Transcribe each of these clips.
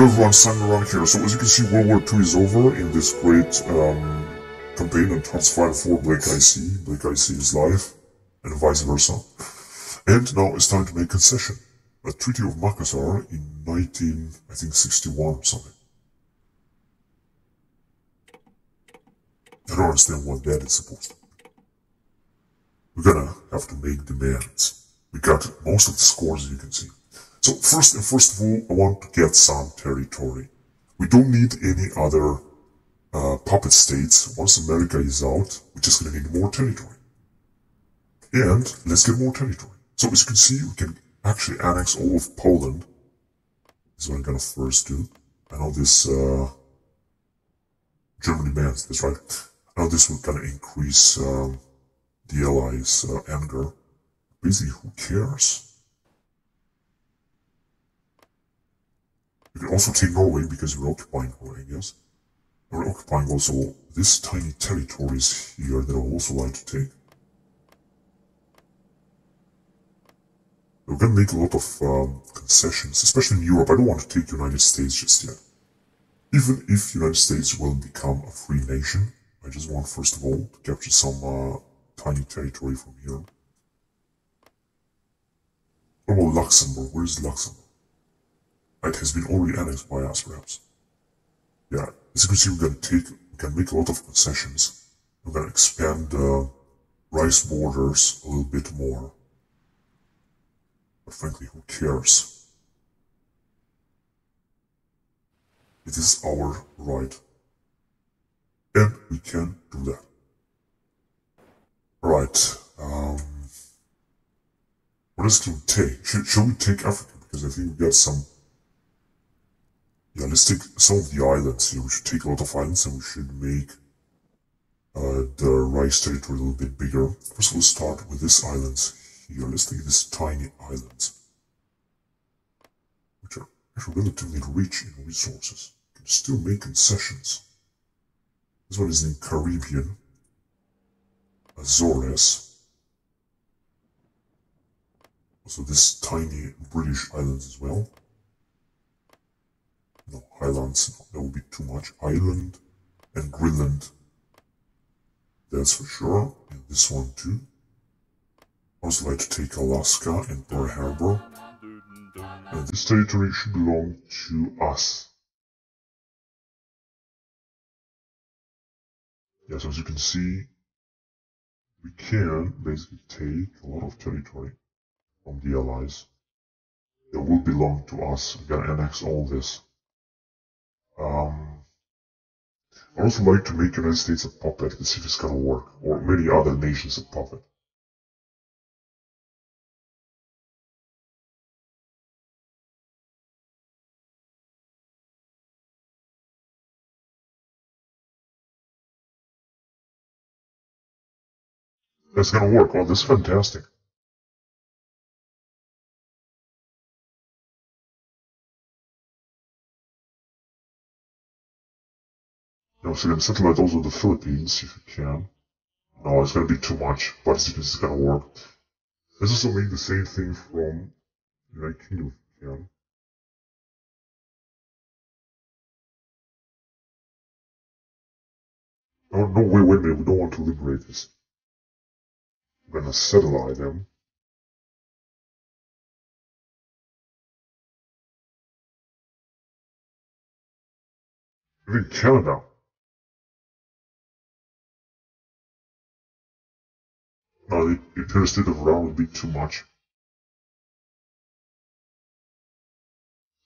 everyone signing around here. So as you can see, World War II is over in this great um, campaign and Transfire for Black ICE. Black ICE is live, and vice versa. And now it's time to make concession. A Treaty of Makassar in 19, I think 61 or something. I don't understand what that is supposed to be. We're gonna have to make demands. We got most of the scores as you can see. So first and first of all, I want to get some territory. We don't need any other uh, puppet states. Once America is out, we're just gonna need more territory. And let's get more territory. So as you can see, we can actually annex all of Poland. This is what I'm gonna first do. I know this, uh, Germany bans that's right. I know this will kind of increase, um, the Allies' uh, anger. Basically, who cares? We can also take Norway because we're occupying Norway, yes. We're occupying also these tiny territories here that I also like to take. We're gonna make a lot of um, concessions, especially in Europe. I don't want to take the United States just yet. Even if United States will become a free nation, I just want first of all to capture some uh, tiny territory from here. What about Luxembourg? Where is Luxembourg? It has been already annexed by us, perhaps. Yeah, as you can see, we're gonna take, we can make a lot of concessions. We're gonna expand the Reich's borders a little bit more. But frankly, who cares? It is our right. And we can do that. Right. Um, what else do we take? Should, should we take Africa? Because I think we got some yeah, let's take some of the islands here. We should take a lot of islands and we should make uh, the Reich's territory a little bit bigger. First, we'll start with these islands here. Let's take these tiny islands, which are actually relatively rich in resources. We can still make concessions. This one is in Caribbean, Azores. Also, this tiny British islands as well. No, Highlands, that would be too much. Island and Greenland. That's for sure. And this one too. I also like to take Alaska and Pearl Harbor. And this territory should belong to us. Yes, as you can see, we can basically take a lot of territory from the Allies. It will belong to us. We gotta annex all this. Um, I also like to make United States a puppet and see if it's gonna work, or many other nations a puppet. That's gonna work. Oh, this is fantastic. You know, you can satellite also the Philippines if you can. No, it's gonna be too much, but it's, it's gonna work. Let's also make the same thing from United Kingdom if you can. Oh, no, wait, wait a minute, we don't want to liberate this. We're gonna satellite them. Even Canada. No, the Imperial State of Iran would be too much.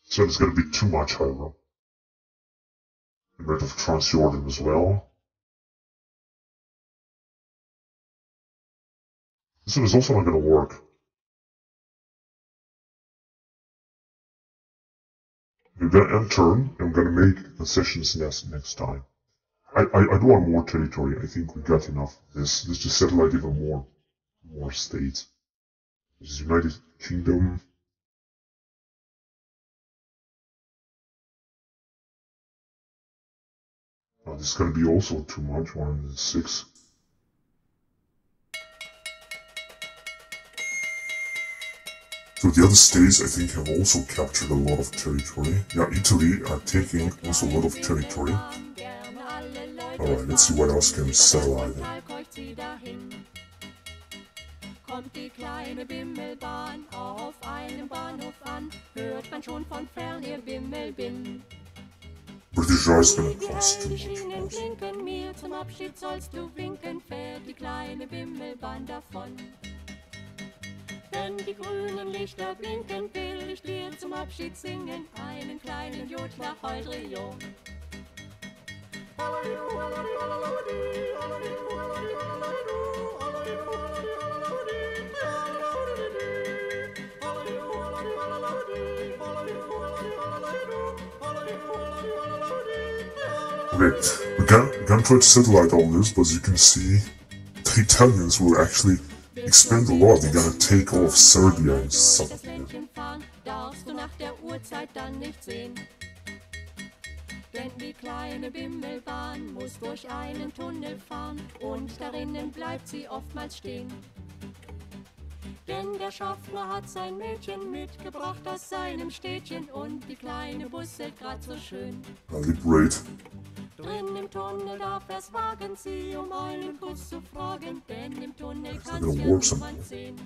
So it's gonna be too much, however. The rate of Transjordan as well. This one is also not gonna work. We're gonna enter, and we're gonna make concessions next, next time. I, I, I do want more territory. I think we got enough. This, this just satellite even more, more states. This is United Kingdom. Oh, this is gonna be also too much, 106. So the other states, I think, have also captured a lot of territory. Yeah, Italy are taking also a lot of territory. Alright, let's see what else can settle either. Kommt die kleine Bimmelbahn auf einem Bahnhof an, hört man schon von fern ihr Bimmelbim. British Eyes gonna cost too much. mir zum Abschied sollst du winken, fährt die kleine Bimmelbahn davon. Wenn die grünen Lichter blinken, will ich dir zum Abschied singen, einen kleinen Jodler Heudrion. Okay, we can, we can try to satellite all this, but as you can see, the Italians will actually expand a lot. They're gonna take off Serbia and stuff. Denn die kleine Bimmelbahn muss durch einen Tunnel fahren und darinnen bleibt sie oftmals stehen. Denn der Schaffner hat sein Mädchen mitgebracht aus seinem Städtchen und die kleine busselt grad so schön. Liberate. Drin im Tunnel darf es wagen, sie um einen Kuss zu fragen, denn im Tunnel kann sie niemand sehen.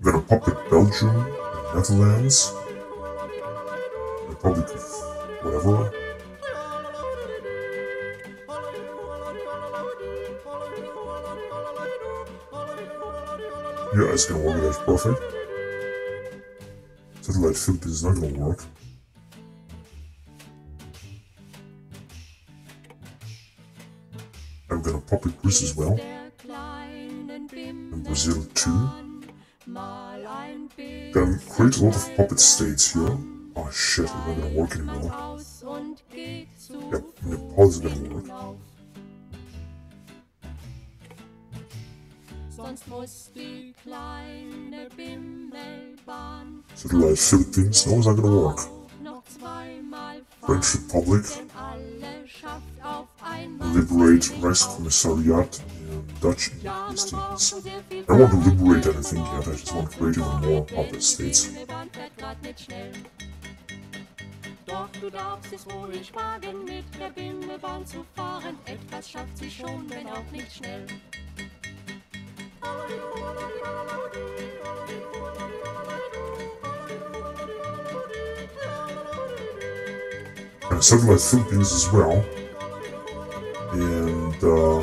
We're gonna pop it Belgium, Netherlands, Republic of whatever. Yeah, it's gonna work, that's perfect. Satellite filter is not gonna work. I'm gonna pop it Greece as well. And Brazil too. Gonna create a lot of puppet states here. Oh shit, it's not gonna work anymore. Yep, Nepal is gonna work. Satellite Philippines, no, it's not gonna work. French Republic, Liberate Reichskommissariat and uh, Dutch Indies. I don't want to liberate anything yet, I just want to create even more puppet states. Doch du darfst es ruhig wagen, mit der Bimmelbahn zu fahren. Etwas schafft sie schon, wenn auch nicht schnell. And satellite Philippines as well. And uh,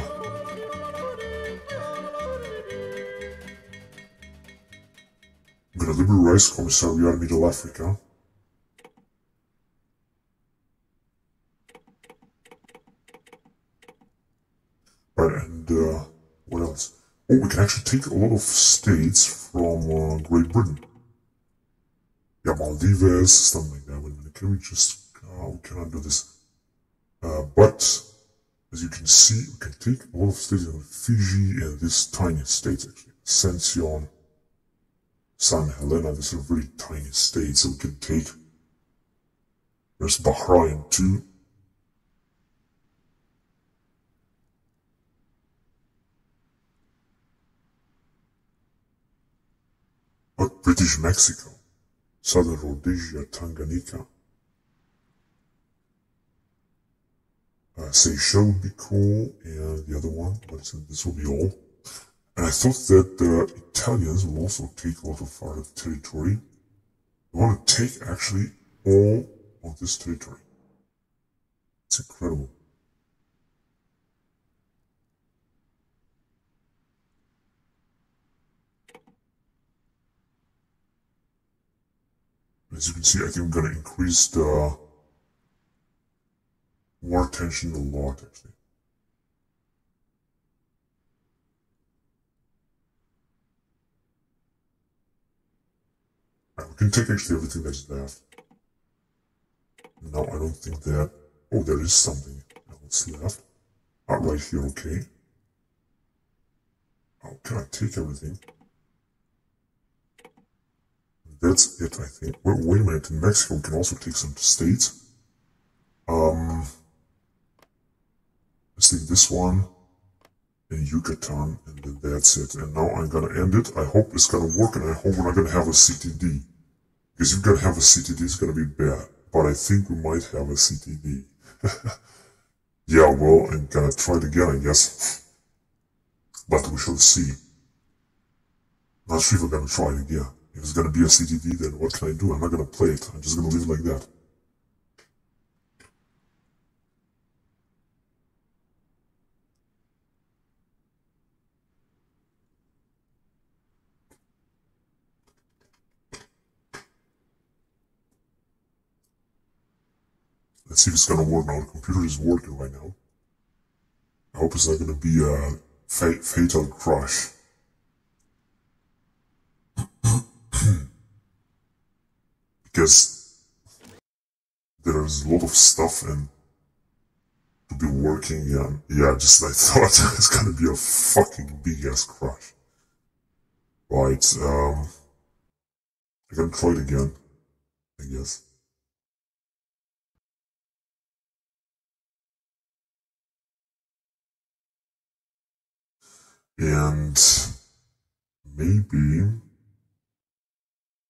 I'm gonna liberate Commissariat Middle Africa. Oh, we can actually take a lot of states from uh, Great Britain. Yeah, Maldives, something like that. Can we just, uh, we cannot do this. Uh, but, as you can see, we can take a lot of states, like Fiji and this tiny states actually. Ascension, San Helena, these are very tiny states, so we can take, there's Bahrain too. But British Mexico, Southern Rhodesia, Tanganyika. Uh, Seychelles would be cool, and the other one, but this will be all. And I thought that the Italians will also take a lot of our territory. They want to take actually all of this territory. It's incredible. As you can see, I think I'm going to increase the war tension a lot, actually. Right, we can take actually everything that's left. No, I don't think that... Oh, there is something else left. Ah, right here, okay. Oh, can I take everything? That's it, I think. Wait, wait a minute, in Mexico we can also take some states. Um, let's take this one. in Yucatan, and then that's it. And now I'm gonna end it. I hope it's gonna work, and I hope we're not gonna have a CTD. Because if you're gonna have a CTD, it's gonna be bad. But I think we might have a CTD. yeah, well, I'm gonna try it again, I guess. But we shall see. Not sure if we're gonna try it again. If it's gonna be a CTD, then what can I do? I'm not gonna play it. I'm just gonna leave it like that. Let's see if it's gonna work now. The computer is working right now. I hope it's not gonna be a fa fatal crash. Because there's a lot of stuff and to be working and yeah, just I thought it's gonna be a fucking big ass crash. Right, um, I can try it again, I guess. And maybe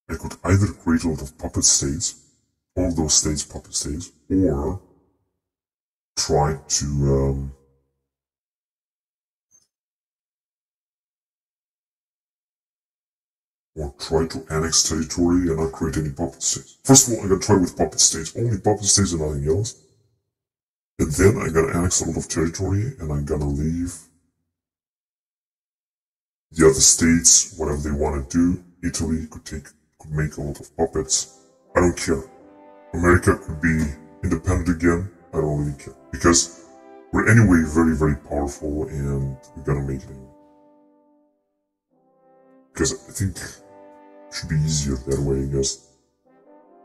I could either create a lot of puppet states, all those states puppet states, or try to um, or try to annex territory and not create any puppet states. First of all, I'm gonna try with puppet states, only puppet states and nothing else. And then I'm gonna annex a lot of territory and I'm gonna leave the other states, whatever they want to do. Italy could take, could make a lot of puppets. I don't care. America could be independent again. I don't really care. Because we're anyway very, very powerful and we're gonna make it anyway. Because I think it should be easier that way, I guess.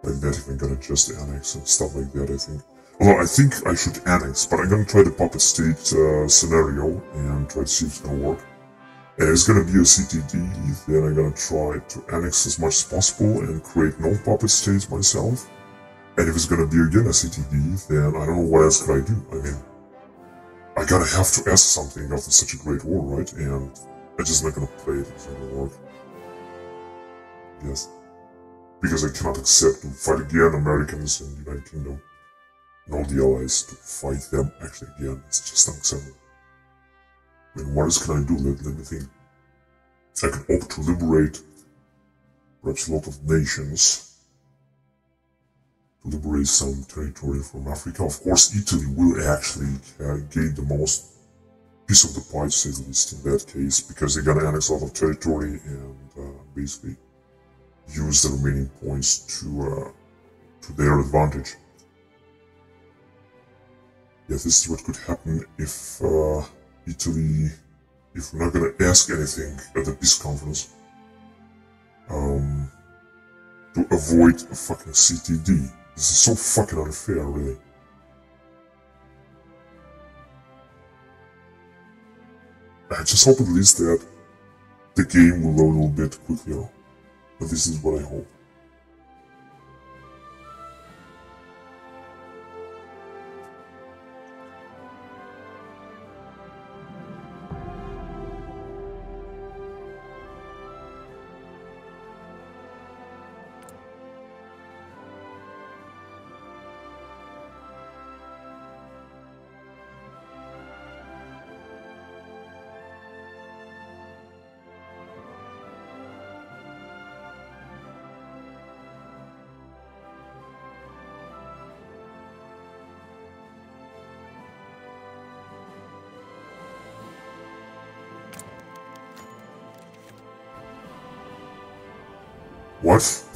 Like that if I'm gonna just annex and stuff like that, I think. Although I think I should annex, but I'm gonna try the puppet state uh, scenario and try to see if it's gonna work. And it's gonna be a CTD, then I'm gonna try to annex as much as possible and create no puppet states myself. And if it's gonna be again a CTD, then I don't know what else could I do. I mean, I gotta have to ask something after such a great war, right? And I'm just not gonna play it, it's gonna work. Yes. Because I cannot accept to fight again Americans and United Kingdom and all the allies to fight them actually again. It's just unacceptable. Mean, what else can I do? Let, let me think. I can opt to liberate perhaps a lot of nations to liberate some territory from Africa. Of course, Italy will actually uh, gain the most piece of the pie, to the least, in that case, because they're gonna annex a lot of territory and uh, basically use the remaining points to uh, to their advantage. Yeah, this is what could happen if uh, Italy, if we're not gonna ask anything at the peace conference, um, to avoid a fucking CTD. This is so fucking unfair, really. I just hope at least that the game will load a little bit quicker. But this is what I hope.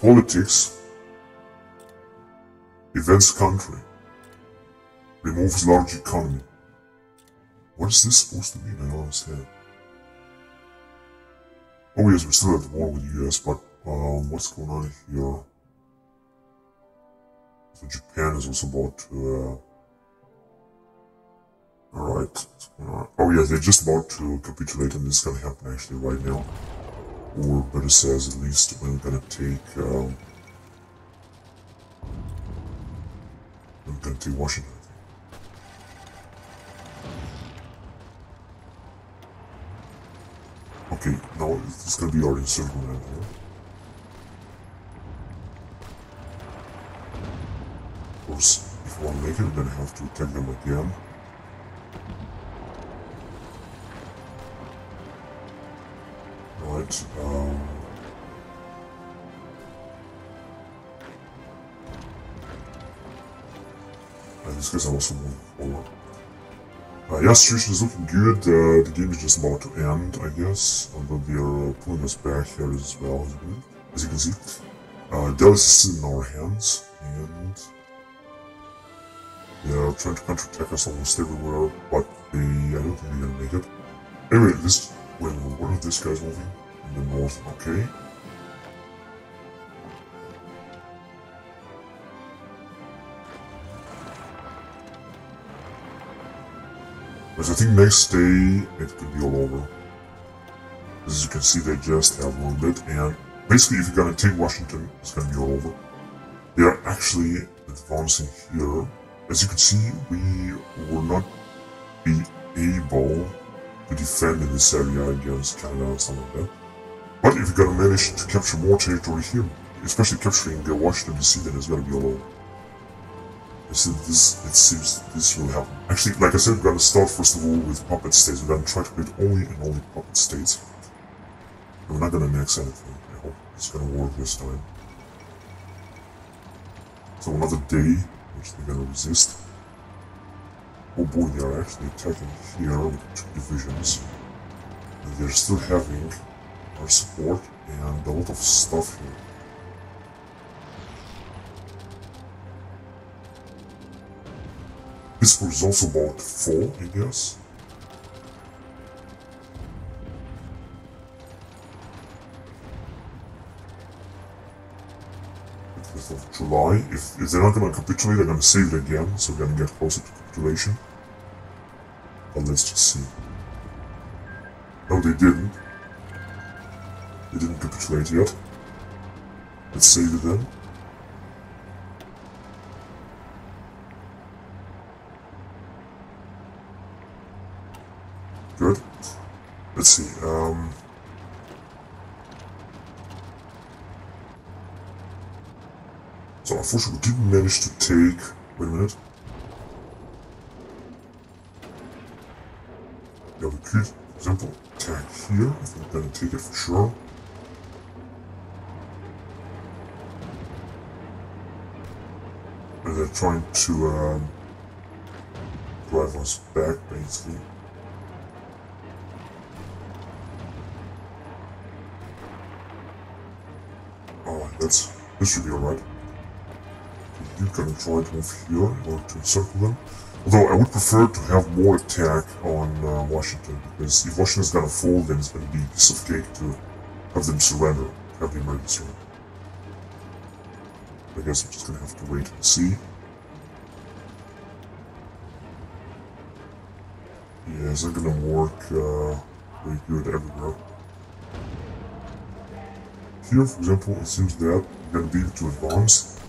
Politics? Events country. Removes large economy. What is this supposed to mean? I don't understand. Oh yes, we're still at war with the US, but um, what's going on here? So Japan is also about to... Uh... Alright. Oh yeah, they're just about to capitulate and this is gonna happen actually right now or better says at least we're gonna take um, we're gonna take Washington. Okay, now it's gonna be our encirclement here. Of course, if make it, we're gonna have to attack them again. Um... And this guy's also forward. Uh, yeah, situation is looking good. Uh, the game is just about to end, I guess. Although they are uh, pulling us back here as well, as you can see. Uh, Dallas is in our hands, and they are trying to counterattack us almost everywhere, but they, I don't think they're gonna make it. Anyway, this, when, where are these guys moving? The north, okay. But I think next day it could be all over. As you can see, they just have a little bit, and basically, if you're gonna take Washington, it's gonna be all over. They are actually advancing here. As you can see, we will not be able to defend in this area against Canada or something like that. But if you're gonna manage to capture more territory here, especially capturing the Washington DC, then it's gonna be all over. So this, it seems this will happen. Actually, like I said, we're gonna start first of all with puppet states. We're gonna try to create only and only puppet states. And we're not gonna max anything. I hope it's gonna work this time. So another day, which they're gonna resist. Oh boy, they are actually attacking here with two divisions. And they're still having support and a lot of stuff here. This was also about 4, I guess. of July. If, if they're not going to capitulate, they're going to save it again, so we're going to get closer to capitulation. But let's just see. No, they didn't. They didn't capitulate yet. Let's save it then. Good. Let's see. Um, so unfortunately, we didn't manage to take. Wait a minute. Yeah, we could, for example, attack here. I think we're gonna take it for sure. And they're trying to um, drive us back, basically. That's, this should be alright. You can try to move here in order to encircle them. Although I would prefer to have more attack on uh, Washington, because if Washington is gonna fall, then it's gonna be a piece of cake to have them surrender, have the Americans surrender. I guess I'm just gonna have to wait and see. It's not gonna work uh, very good everywhere. Here, for example, it seems that we're going to be able to advance.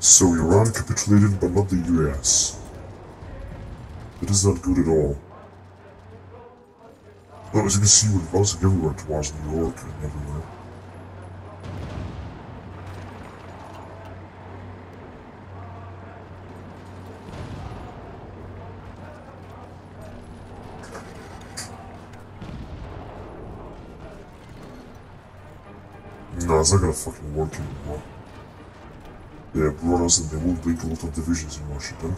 So Iran capitulated, but not the US. It is not good at all. But as you can see, we're advancing everywhere towards New York and everywhere. No, it's not gonna fucking work anymore. They have brought us and they will break a lot of divisions in Washington. Eh?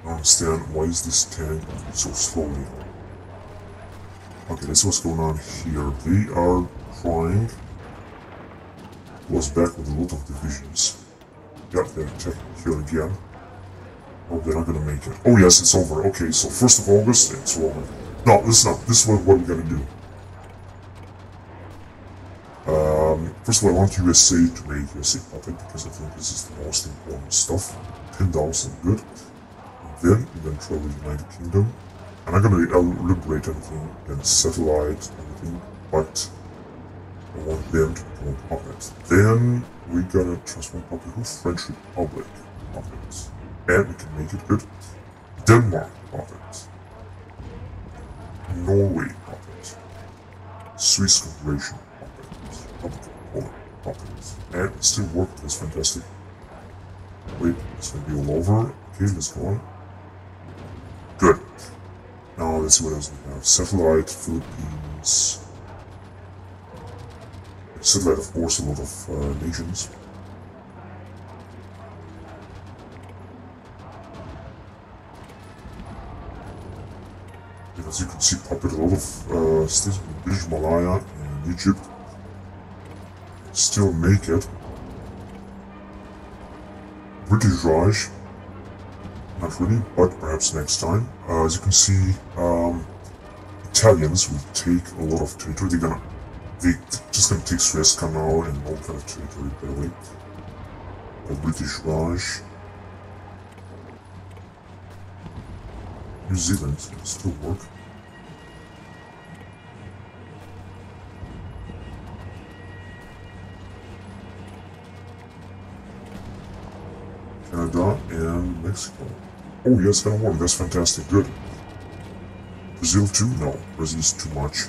I don't understand why is this tank so slowly. Okay, that's what's going on here. They are trying was back with a lot of divisions. Yeah, they're attacking here again. Oh, they're not gonna make it. Oh yes, it's over. Okay, so 1st of August, it's over. No, this is not. This is what, what we're gonna do. First of all, I want USA to make USA puppet because I think this is the most important stuff. 10,000, good. And then we're going to travel United Kingdom. And I'm going to liberate everything and satellite anything, but I want them to become puppet. Then we're to transform puppet to French Republic. puppet. And we can make it good. Denmark puppet. Norway puppet. Swiss Confederation And it still worked, that's fantastic. Wait, it's gonna be all over. Okay, let's go on. Good. Now let's see what else we have. Satellite, Philippines. Satellite, of course, a lot of uh, nations. as you can see, puppet a lot of uh, states in British Malaya and Egypt still make it. British Raj, not really, but perhaps next time. Uh, as you can see, um, Italians will take a lot of territory. They're gonna, they just gonna take Suez Canal and all kind of territory, way. Uh, British Raj. New Zealand still work. Mexico. Oh yes, gonna work. That's fantastic. Good. Brazil too? No, Brazil's too much.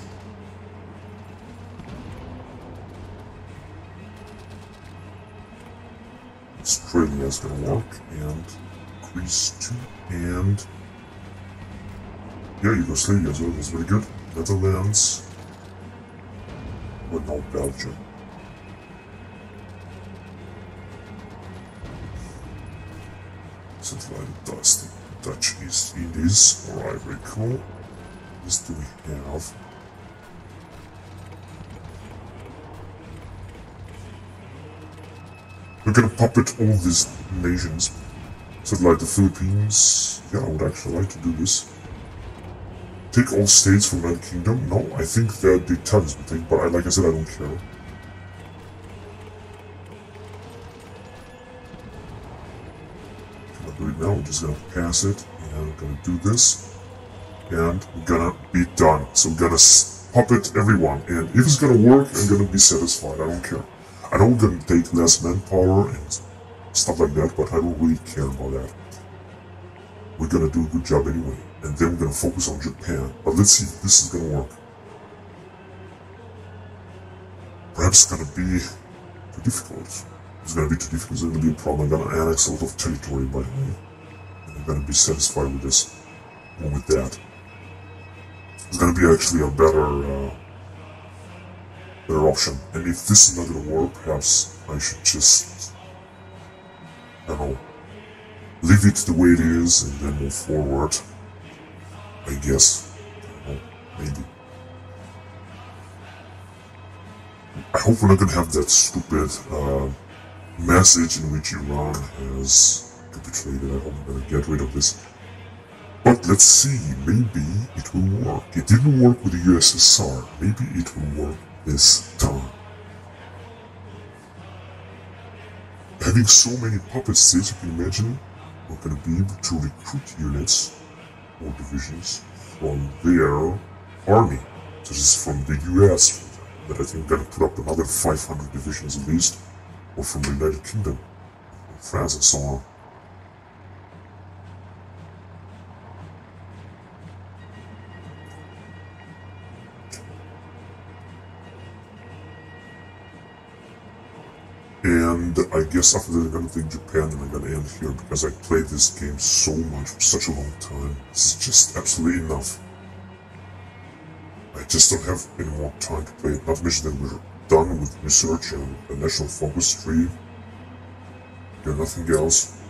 Australia's gonna work, and Greece too, and yeah, Yugoslavia as well. That's very good. Netherlands, but no Belgium. Indies or Ivory Coast. This do we have? We're gonna puppet all these nations. So like the Philippines. Yeah, I would actually like to do this. Take all states from that Kingdom? No, I think that the Italians would take, but I, like I said, I don't care. It now, we're just gonna pass it, we're gonna do this, and we're gonna be done. So we're gonna puppet everyone, and if it's gonna work, I'm gonna be satisfied, I don't care. I know we're gonna take less manpower and stuff like that, but I don't really care about that. We're gonna do a good job anyway, and then we're gonna focus on Japan. But let's see if this is gonna work. Perhaps it's gonna be too difficult. It's gonna be too difficult, it's gonna be a problem. I'm gonna annex a lot of territory by the I'm gonna be satisfied with this, or with that. It's gonna be actually a better, uh, better option. And if this is not gonna work, perhaps I should just, I don't know, leave it the way it is and then move forward. I guess. I know, maybe. I hope we're not gonna have that stupid uh, message in which Iran has capitulated. I hope we're gonna get rid of this. But let's see, maybe it will work. It didn't work with the USSR. Maybe it will work this time. Having so many puppet states, you can imagine, we're going to be able to recruit units or divisions from their army, such as from the US, that I think going to put up another 500 divisions at least, or from the United Kingdom, France, and so on. Guess after that I'm gonna Japan and I'm gonna end here because I played this game so much for such a long time. This is just absolutely enough. I just don't have any more time to play it. Not to mention that we're done with research and the National Focus Tree. Got nothing else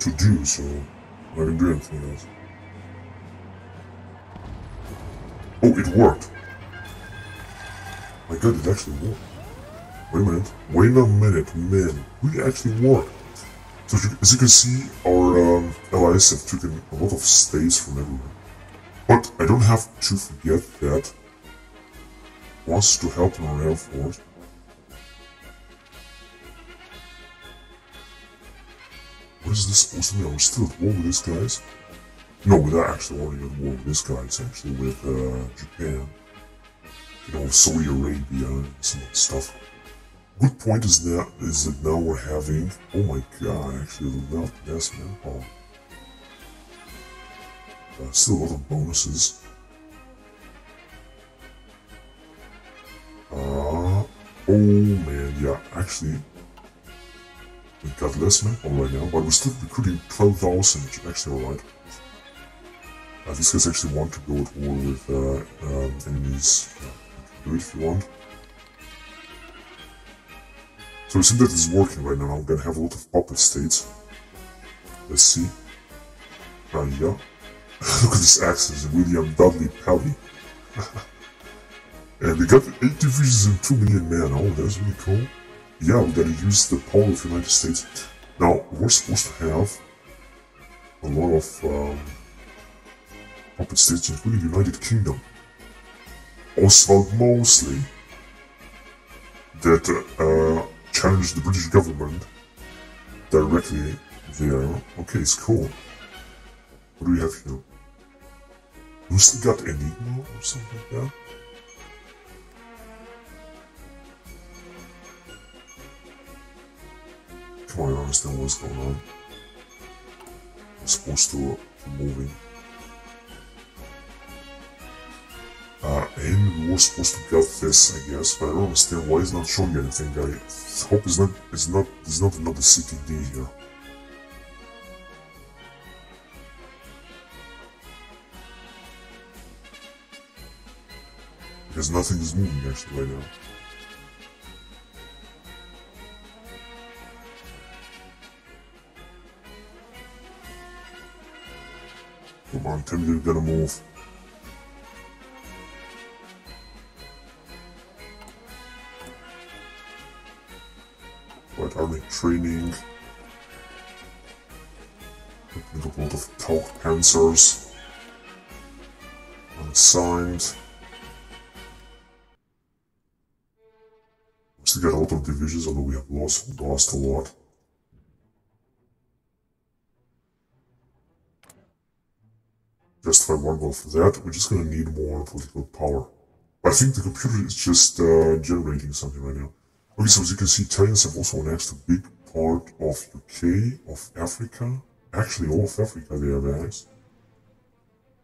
to do, so not gonna do anything else. Oh, it worked! My god, it actually worked. Wait a minute. Wait a minute, man. We actually worked. So as you can see, our um, allies have taken a lot of states from everywhere. But I don't have to forget that wants to help in our air force. What is this supposed to mean? Are we still at war with these guys? No, we're not actually already at war with these guys, actually, with uh, Japan you know, Saudi Arabia and some stuff. Good point is that is that now we're having oh my god actually not best manpower. Uh, still a lot of bonuses. Uh, oh man, yeah, actually we got less manpower right now, but we're still recruiting 12,000, which is actually alright. Uh, these guys actually want to go at war with uh, um, enemies. do it if you want. So we see that it's working right now. I'm gonna have a lot of puppet states. Let's see. Uh, yeah. Look at this accent, William Dudley Pelley. and they got 8 divisions and 2 million men. Oh, that's really cool. Yeah, we gotta use the power of the United States. Now, we're supposed to have a lot of um, puppet states, including the United Kingdom. Oswald Mosley that uh, challenged the British government directly there. Okay, it's cool. What do we have here? We still got Enigma or something like that? Come on, I understand what's going on. I'm supposed to uh, moving. Uh, we're supposed to get this, I guess, but I don't understand why it's not showing anything. I hope it's not, it's not, there's not another CTD here. Because nothing is moving actually right now. Come on, tell me you're gonna move. Training? A lot of Tauch Panzers. Unsigned. We still got a lot of divisions, although we have lost, lost a lot. Just justify one vote for that. We're just going to need more political power. I think the computer is just uh, generating something right now. Okay, so as you can see, Italians have also annexed a big part of UK, of Africa. Actually, all of Africa they have annexed.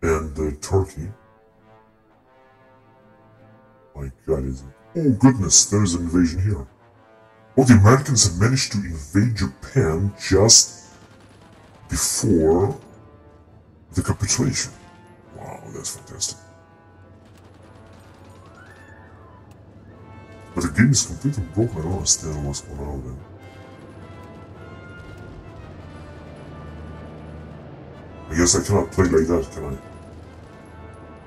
And uh, Turkey. My god, is it? Oh goodness, there is an invasion here. Well, the Americans have managed to invade Japan just before the capitulation. Wow, that's fantastic. But the game is completely broken. I don't understand what's going on then. I guess I cannot play like that, can I?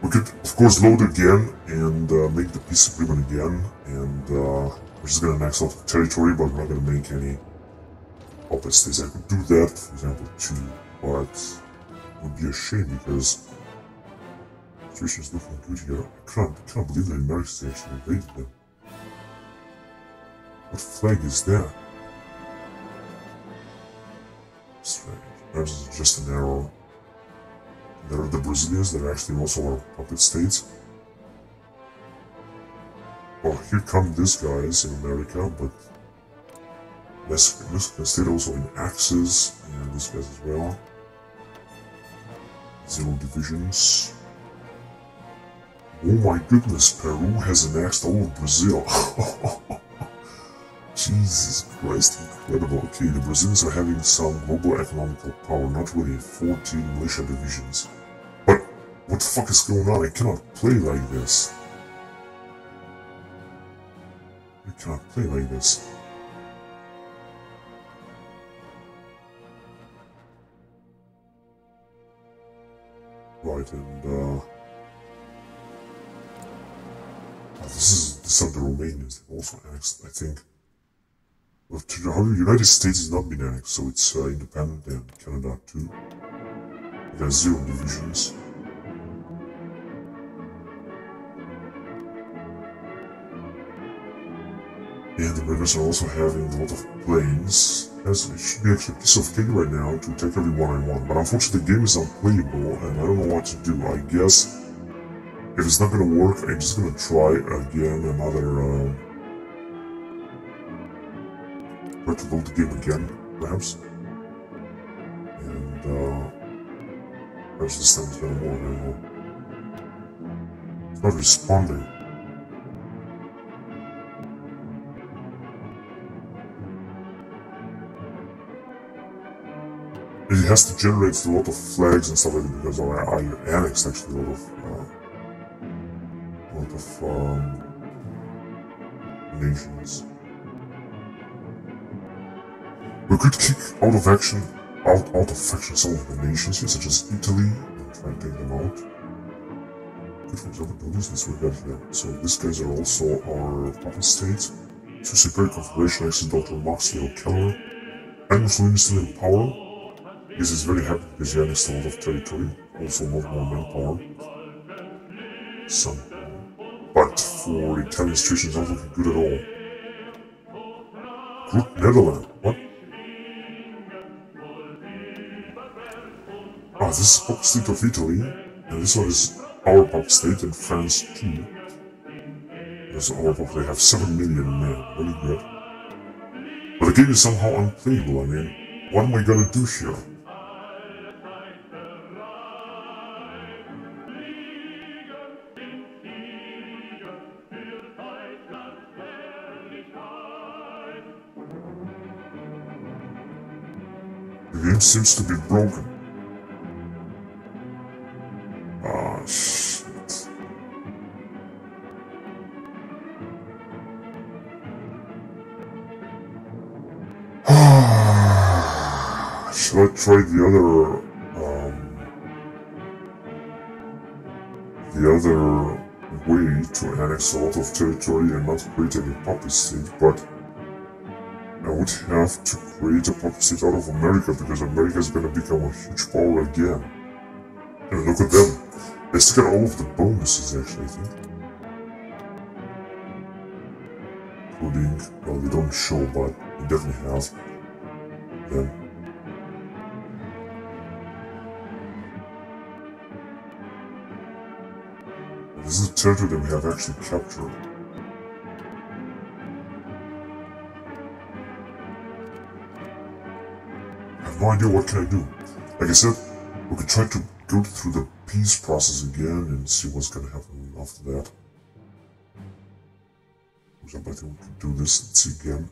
We could, of course, load again and uh, make the peace agreement again, and uh, we're just gonna annex out the territory, but we're not gonna make any puppet states. I could do that, for example, too, but it would be a shame because the situation is looking good here. I can't, I can't believe that Americans actually invaded them. What flag is that? Strange. Perhaps it's just an arrow. There are the Brazilians that are actually also our puppet states. Well, here come these guys in America, but Mexican state also in Axis, and these guys as well. Zero divisions. Oh my goodness, Peru has annexed all of Brazil. Jesus Christ, incredible. Okay, the Brazilians are having some global economical power, not really 14 militia divisions. But what the fuck is going on? I cannot play like this. I cannot play like this. Right, and uh, this is this of the Romanians also annexed, I think. The United States has not been annexed, so it's uh, independent, and Canada too. It has zero divisions. And the Americans are also having a lot of planes. As it should be actually a piece of cake right now to take everyone I want. But unfortunately the game is unplayable and I don't know what to do. I guess if it's not gonna work, I'm just gonna try again another uh, to load the game again, perhaps. And uh, perhaps this time it's gonna work. I know. It's not responding. It has to generate a lot of flags and stuff like that because I, I annexed actually a lot of uh, a lot of um, nations. We could kick out of action out out of faction some of the nations here, such as Italy, and try and take them out. Could for this, this we got here. So these guys are also our puppet states. To separate confederation actually Dr. Maxwell Keller. And Mussolini still in power. This is very happy because he annexed a lot of territory, also a lot more manpower. Some but for Italian institutions not looking good at all. Group Netherlands, Ah, this is Pop State of Italy, and this one is our Pop State in France too. There's our Pop, they have 7 million men, really good. But the game is somehow unplayable, I mean, what am I gonna do here? The game seems to be broken. Try the other, um, the other way to annex a lot of territory and not create any puppet state, but I would have to create a puppet state out of America because America is gonna become a huge power again. And look at them. They still got all of the bonuses actually, I think. Including, well, they don't show, but they definitely have them. Territory that we have actually captured. I have no idea what can I do. Like I said, we could try to go through the peace process again and see what's gonna happen after that. For example, I think we could do this and see again.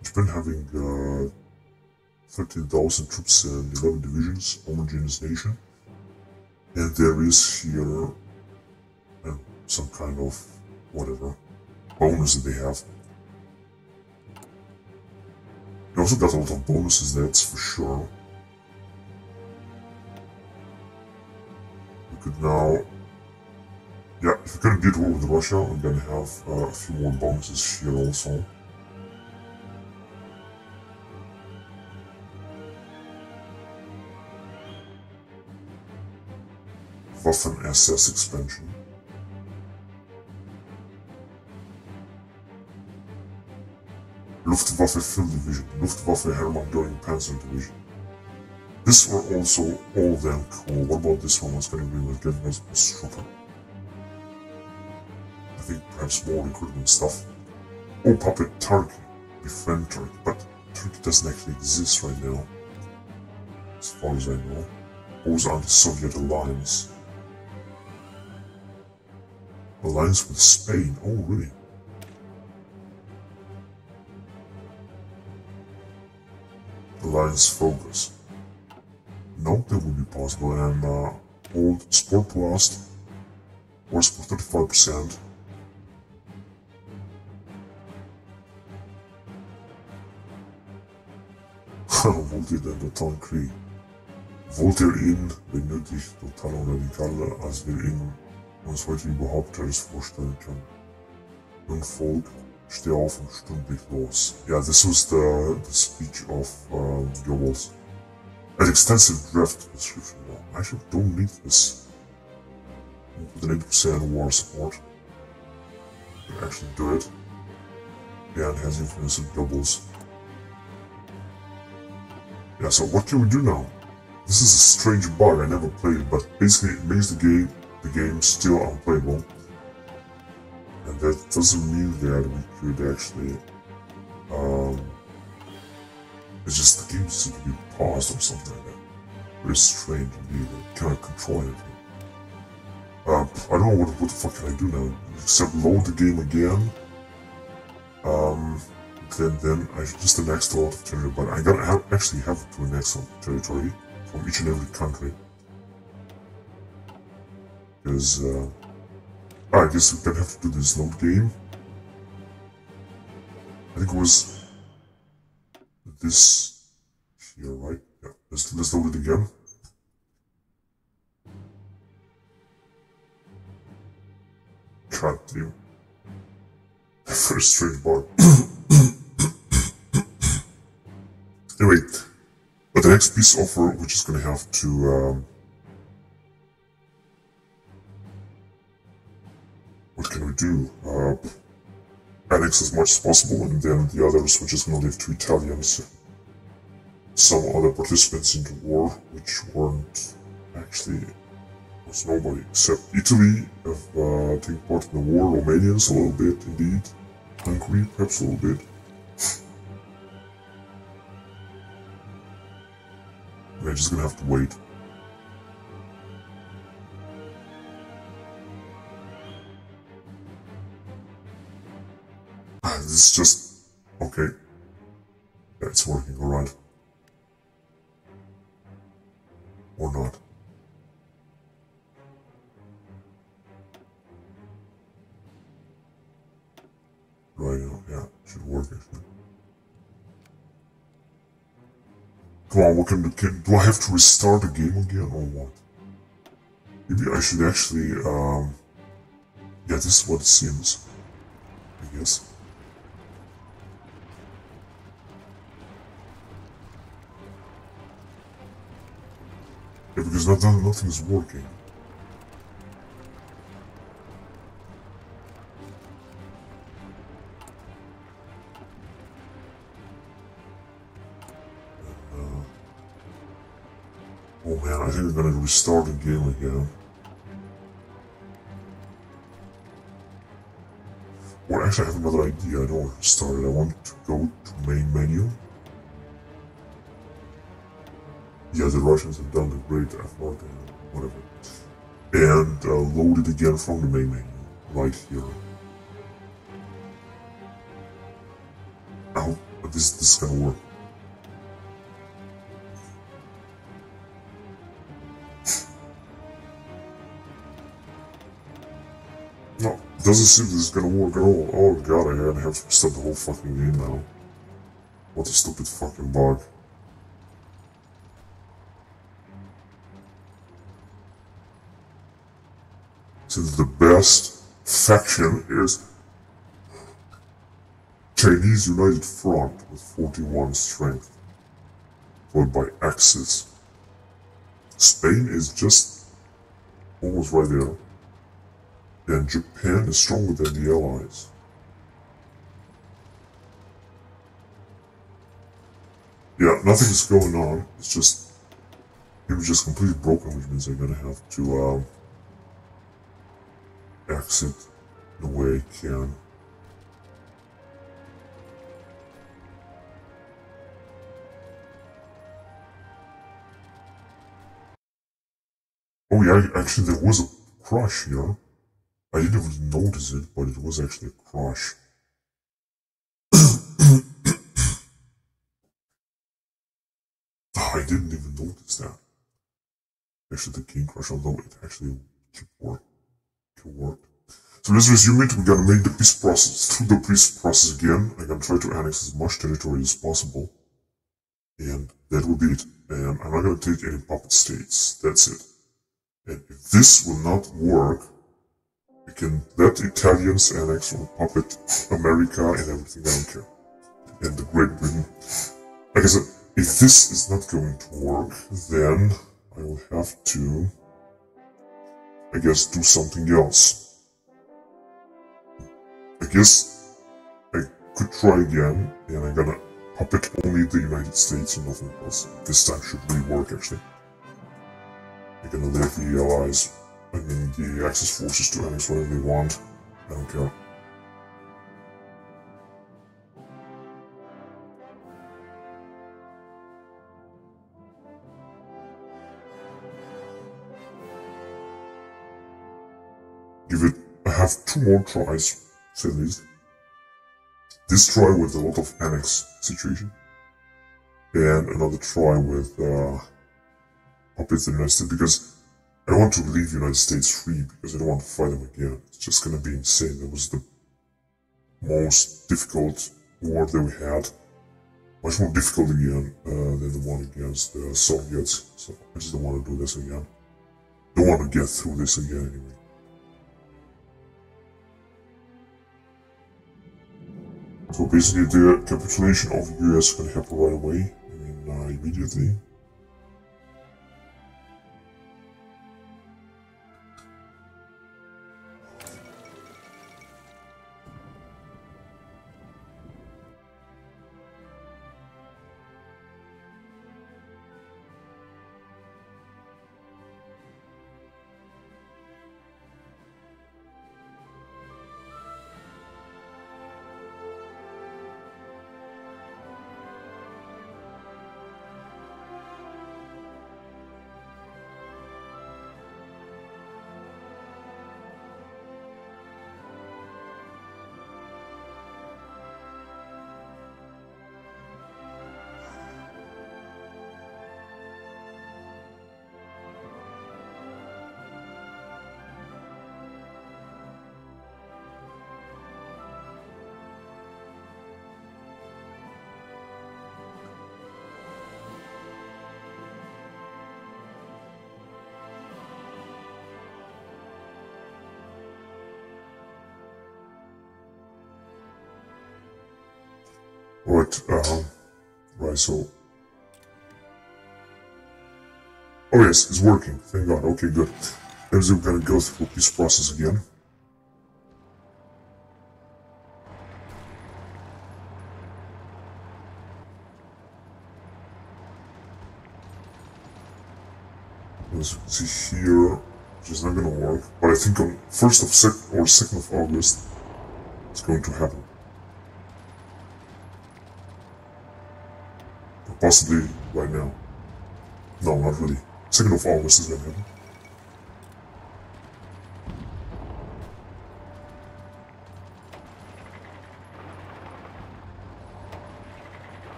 It's been having uh, 13,000 troops and 11 divisions, homogeneous nation. And there is here uh, some kind of whatever bonus that they have. You also got a lot of bonuses, that's for sure. We could now... Yeah, if we couldn't get war with Russia, we're gonna have uh, a few more bonuses here also. SS expansion. Luftwaffe Field Division, Luftwaffe Hermann Göring Panzer Division. These were also all them cool. What about this one? What's going to be with getting us Strupper? I think perhaps more recruitment stuff. Oh, puppet Turkey. Befriend Turkey. But Turkey doesn't actually exist right now. As far as I know. Those are the Soviet alliance. Alliance with Spain. Oh, really? Alliance Focus. No, that would be possible. And uh, old Sportpalast was for 35%. Voltaire den totalen Krieg. Voltaire ihn benötigt total und radikal, als wir ihn uns heute überhaupt alles vorstellen können. Nun folgt Steh auf und stündlich los. Yeah, this was the, the speech of uh, Goebbels. An extensive draft description. I actually don't need this. An 80% war support. Can actually do it. Yeah, it has influence of Goebbels. Yeah, so what can we do now? This is a strange bug I never played, but basically it makes the game the game still unplayable. And that doesn't mean that we could actually, um, it's just the game seems to be paused or something like that. Very strange indeed, I cannot control anything. Um, I don't know what, what the fuck can I do now, except load the game again. Um, then then I just annex a lot of territory, but I gotta have, actually have to annex some territory from each and every country. Uh, I guess we gonna have to do this load game. I think it was this here, right? Yeah, let's, let's load it again. God damn. First strange bar. anyway, but the next piece offer, which is gonna have to, um, what can we do? Uh, annex as much as possible, and then the others, we're just gonna leave to Italians. Some other participants in the war, which weren't actually was nobody except Italy have uh, taken part in the war, Romanians a little bit indeed, Hungary perhaps a little bit. We're just gonna have to wait. Is just okay. It's working alright. Or not. Right now, yeah, should work actually. Come on, what can, do? can do I have to restart the game again or what? Maybe I should actually um yeah this is what it seems. I guess. Yeah, because nothing nothing's working. Uh, oh man, I think I'm gonna restart the game again. Well, actually, I have another idea. I don't want to restart it. I want to go to main menu. Yeah, the Russians have done the great effort and whatever. And uh, load it again from the main menu, right here. Hope this, this is gonna work. No, doesn't seem this is gonna work at all. Oh god, I gotta have to start the whole fucking game now. What a stupid fucking bug. The best faction is Chinese United Front with 41 strength, followed by Axis. Spain is just almost right there and Japan is stronger than the Allies. Yeah, nothing is going on. It's just it was just completely broken, which means I'm gonna have to um, exit the way I can. Oh yeah, actually there was a crush here. I didn't even notice it, but it was actually a crush. I didn't even notice that. Actually, the king crush, although it actually could Could work. So let's resume it. We're gonna make the peace process through the peace process again. I'm gonna try to annex as much territory as possible. And that will be it. And I'm not gonna take any puppet states. That's it. And if this will not work, we can let Italians annex or puppet America and everything, don't care. And the Great Britain. Like I said, if this is not going to work, then I will have to, I guess, do something else. I guess I could try again, and I'm gonna puppet only the United States and nothing else. This time should really work, actually. I'm gonna leave the Allies I mean, the Axis forces to anything they want. I don't care. Have two more tries, least. This try with a lot of annex situation. And another try with, uh, puppets in the United States because I want to leave the United States free because I don't want to fight them again. It's just gonna be insane. That was the most difficult war that we had. Much more difficult again uh, than the one against the Soviets. So I just don't want to do this again. Don't want to get through this again anyway. So basically the capitulation of the US to happen right away. I mean, uh, immediately. So. Oh yes, it's working, thank god, okay, good. Then we're gonna go through this process again. As you can see here, which is not gonna work, but I think on 1st of sec or 2nd of August, it's going to happen. Possibly right now. No, not really. Second of August is gonna happen.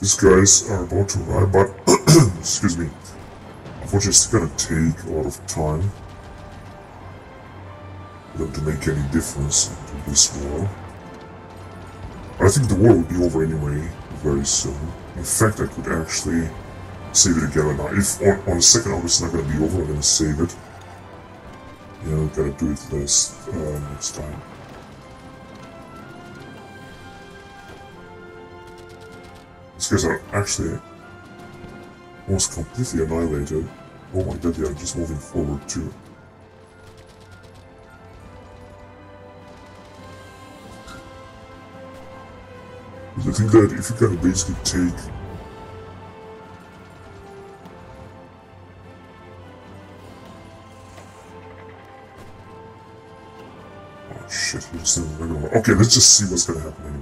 These guys are about to arrive, but excuse me. Unfortunately, it's gonna take a lot of time for them to make any difference to this war. I think the war will be over anyway, very soon. In fact, I could actually save it again now. If on, on the second August it's not gonna be over, I'm gonna save it. Yeah, we gotta do it this uh, next time. These guys are actually almost completely annihilated. Oh my god, they are just moving forward too. But I think that if you can basically take Oh shit. Okay, let's just see what's gonna happen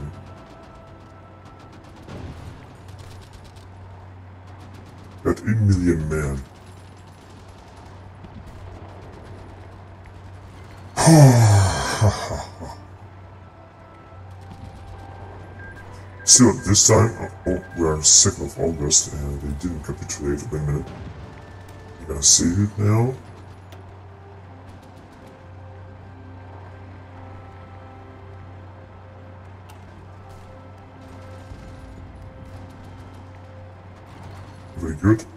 Still, this time, uh, oh, we are 2nd of August and they didn't capitulate. Wait a minute. You gonna save it now? Very good.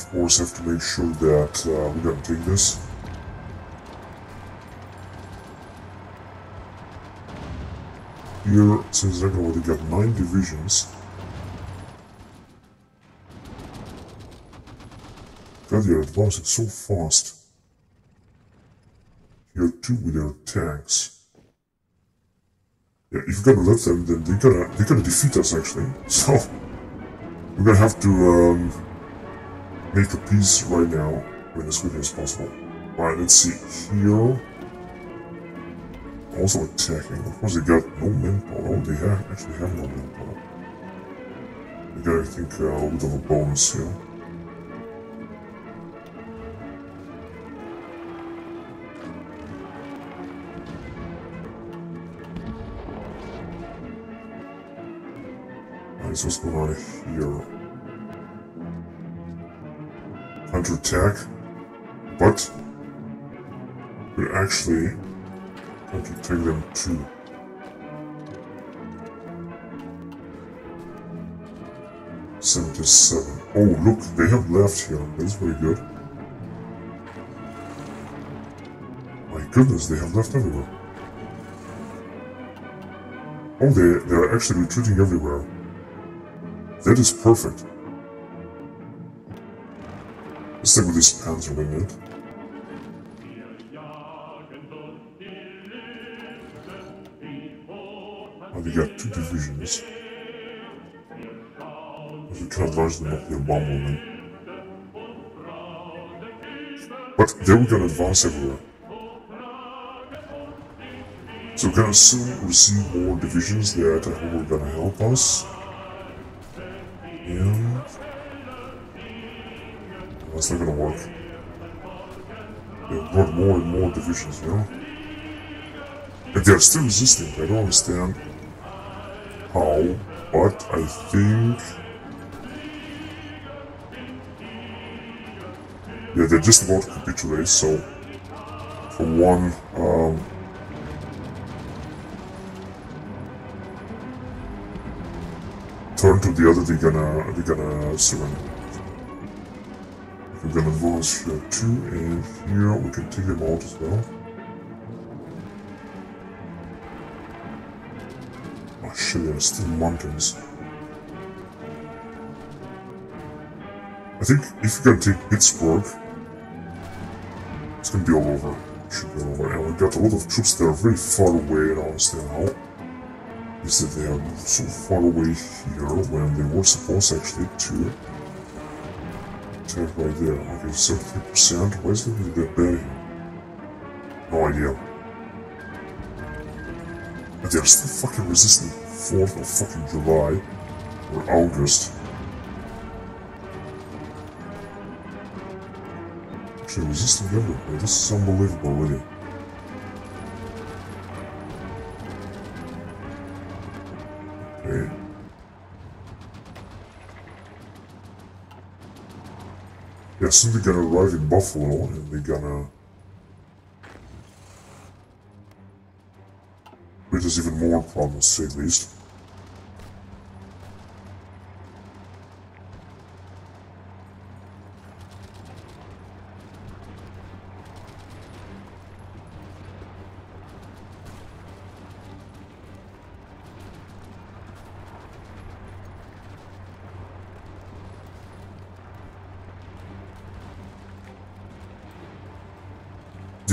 Of course have to make sure that uh, we're gonna take this. Here, since they're already got 9 divisions, God, you're advancing so fast. here too with their tanks. Yeah, if you're gonna let them, then they're gonna they're gonna defeat us actually. So we're gonna have to um, make a peace right now, mean, as quickly as possible. Alright, let's see here. Also attacking. Of course, they got no manpower. Oh, they have actually have no manpower. They got, I think, uh, a little bit of a bonus here. Alright, what's going on here? Counter-attack. But we're actually going to take them too. Seventy-seven. Oh, look, they have left here. That's very good. My goodness, they have left everywhere. Oh, they, they're actually retreating everywhere. That is perfect. Stick with this Panzer Wingman. Oh, we got two divisions. We can advance them up their bombardment. But they were gonna advance everywhere. So we're gonna soon receive more divisions that are gonna help us. That's not gonna work. They have brought more and more divisions, you know? And they're still resisting. I don't understand how, but I think... Yeah, they're just about to capitulate, so... For one, um, turn to the other, they're gonna they're gonna surrender. We're gonna advance here too, and here we can take them out as well. Oh shit, there are still mountains. I think if you can take Pittsburgh, it's gonna be all over. Should be all over. And we got a lot of troops that are very far away, I don't understand how is that they are so far away here when they were supposed actually to attack right there. Okay, 70%. Why is it that bad here? No idea. But they're still fucking resisting 4th of fucking July or August. Actually resisting everywhere. This is unbelievable really. They're gonna arrive in Buffalo and they're gonna create us even more say at least.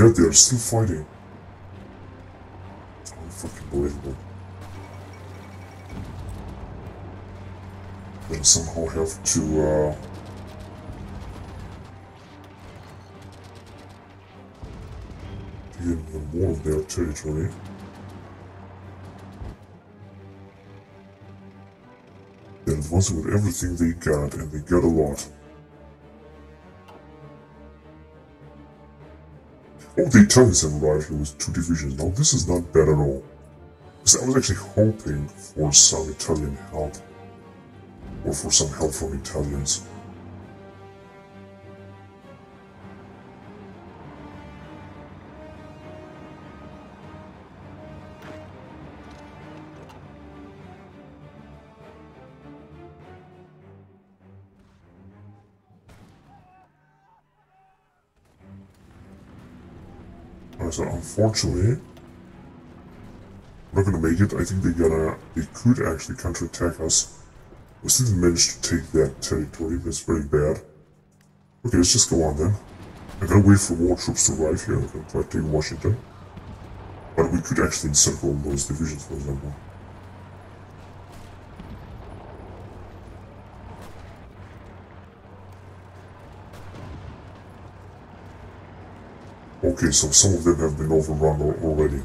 Yeah, they're still fighting. Unfucking believable. Then somehow have to, uh... Get even more of their territory. They're advancing with everything they got, and they got a lot. Oh, the Italians have arrived here with two divisions. Now, this is not bad at all. I was actually hoping for some Italian help. Or for some help from Italians. So unfortunately, we're not gonna make it. I think they're gonna, they could actually counterattack us. We still didn't manage to take that territory. That's very bad. Okay, let's just go on then. I'm gonna wait for more troops to arrive here. I'm gonna try to take Washington. But we could actually encircle those divisions, for example. Okay, so some of them have been overrun already.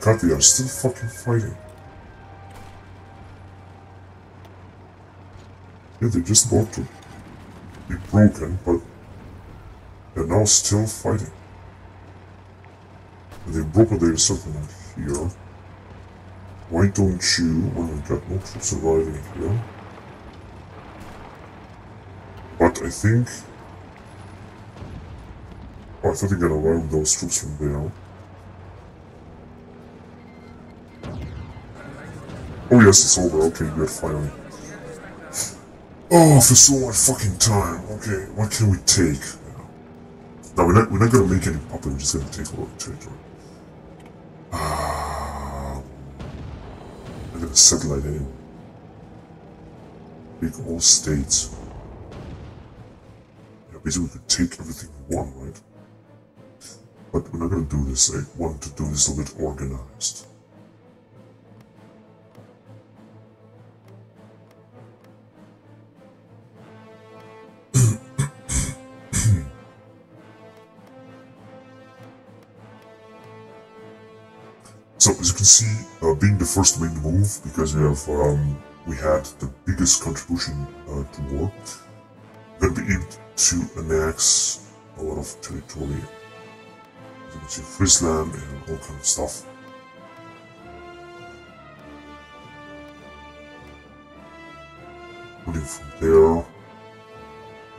God, they are still fucking fighting. Yeah, they're just about to be broken, but they're now still fighting. They've broken their settlement here. Why don't you, when we got no troops arriving here? But I think... Oh, I thought they gonna arrive those troops from there. Oh yes, it's over. Okay, good, finally. Oh, for so much fucking time. Okay, what can we take? No, we're not, we're not gonna make any puppet, we're just gonna take a lot of territory. Um, I'm gonna satellite in. Take all states. Basically we could take everything we want, right? But we're not gonna do this. I want to do this a bit organized. So as you can see, uh, being the first main move, because we have um, we had the biggest contribution uh, to war, gonna be able to annex a lot of territory. You can see, Friesland and all kind of stuff. Putting from there.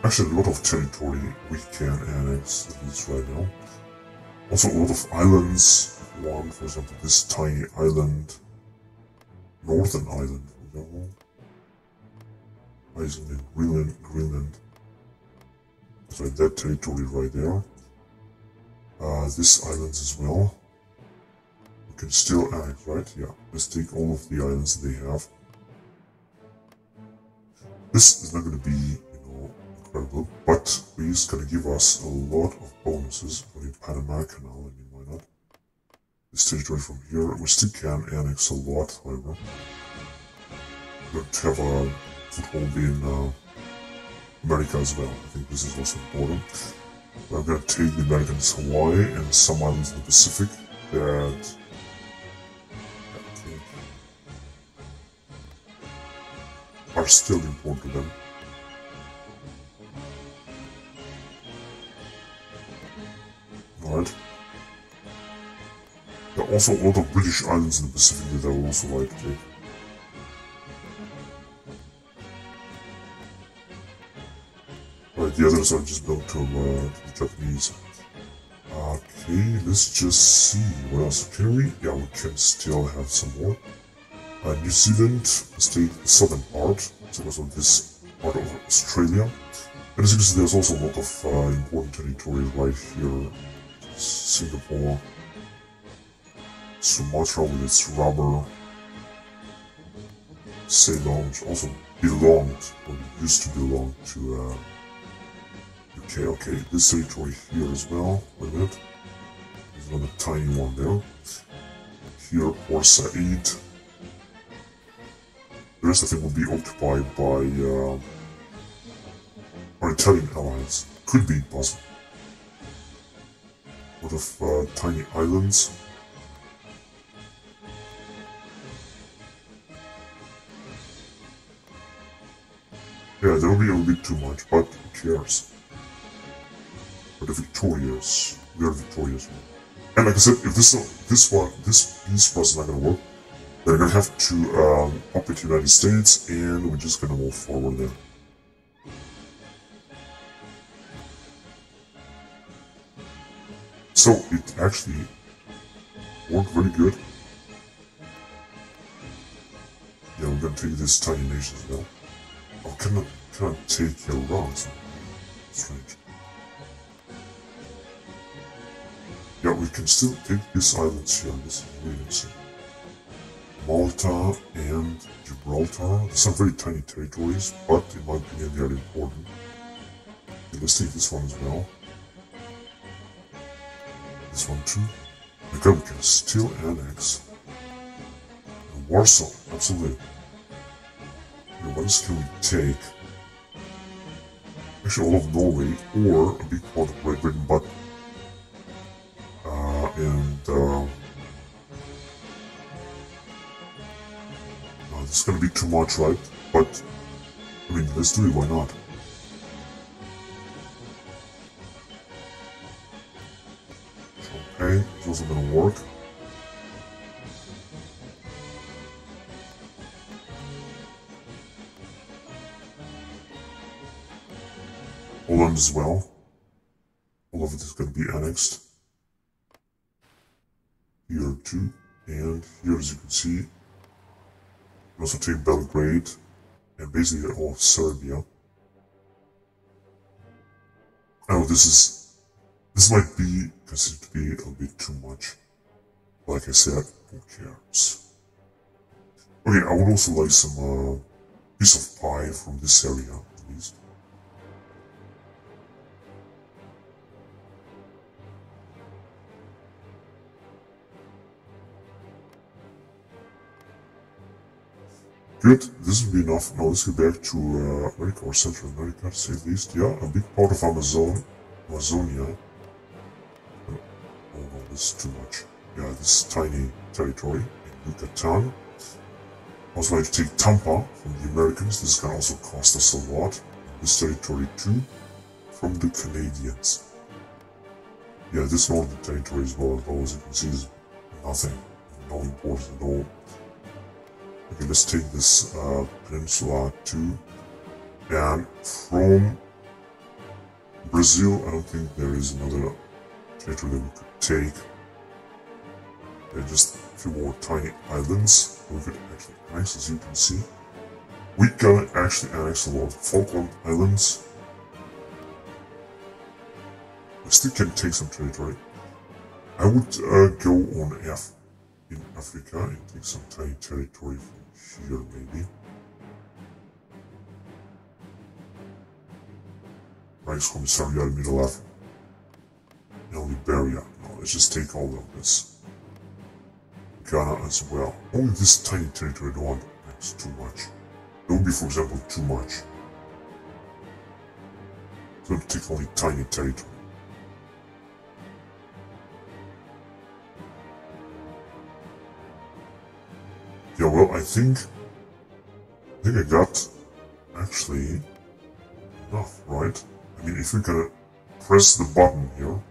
Actually, a lot of territory we can annex, at least right now. Also, a lot of islands one, for example, this tiny island, Northern Island, for example, Island in Greenland, Greenland. So that territory right there. Uh, this islands as well. We can still annex, right? Yeah. Let's take all of the islands they have. This is not going to be, you know, incredible, but it's going to give us a lot of bonuses for the Panama Canal. I mean, why not? this territory from here. We still can annex a lot, however. We're going to have a foothold in uh, America as well. I think this is also important. We're going to take the Americans Hawaii and some islands in the Pacific that are still important to them. Alright. There are also a lot of British islands in the Pacific that I would also like to take. The others are just built to, uh, the Japanese. Okay, let's just see. What else can we? Yeah, we can still have some more. Uh, New Zealand, state southern part, so also this part of Australia. And as you can see, there's also a lot of uh, important territory right here. Singapore, Sumatra with its rubber, Ceylon, which also belonged, or used to belong to uh, UK. Okay, this territory here as well. Wait a minute. There's another tiny one there. Here, Port Said. The rest, I think, will be occupied by uh, our Italian allies. Could be possible. A lot of uh, tiny islands. Yeah, there will be a bit too much, but who cares? We're victorious. We are victorious. And like I said, if this this one this piece was not gonna work, then we're gonna have to um, up it to United States, and we're just gonna move forward there. So it actually worked very good. Yeah, we're gonna take this tiny nation as well. Oh, can I, can I take your rocks? Strange. Yeah, we can still take these islands here. This is. Malta and Gibraltar. These are very tiny territories, but in my opinion they are important. Okay, let's take this one as well. This one too. Okay, we can still annex. And Warsaw, absolutely. Okay, what else can we take? Actually all of Norway or a big part of Great Britain, but and uh, it's gonna be too much, right? But, I mean, let's do it, why not? Okay, it's also gonna work. Poland as well. All of it is gonna be annexed. And here as you can see, also take Belgrade and basically all of Serbia. Oh, this is this might be considered to be a bit too much. Like I said, who cares? Okay, I would also like some uh, piece of pie from this area, Good, this will be enough. Now let's get back to uh, America or Central America, say at least. Yeah, a big part of Amazon, Amazonia. Oh, oh no, this is too much. Yeah, this tiny territory in Yucatan. Also like to take Tampa from the Americans. This can also cost us a lot. This territory too, from the Canadians. Yeah, this northern territory as well, as you can see, is nothing, no importance at all. Okay, let's take this uh, peninsula too. And from Brazil, I don't think there is another territory that we could take. There are just a few more tiny islands we could actually annex, as you can see. We can actually annex a lot of Falkland Islands. We still can take some territory. I would uh, go on F in Africa and take some tiny territory from here maybe. Reichskommissariat Middle Africa. And Liberia. No, let's just take all of this. Ghana as well. Only this tiny territory I don't want that's too much. It would be for example too much. So take only tiny territory. I think, I think I got actually enough, right? I mean, if we're gonna press the button here,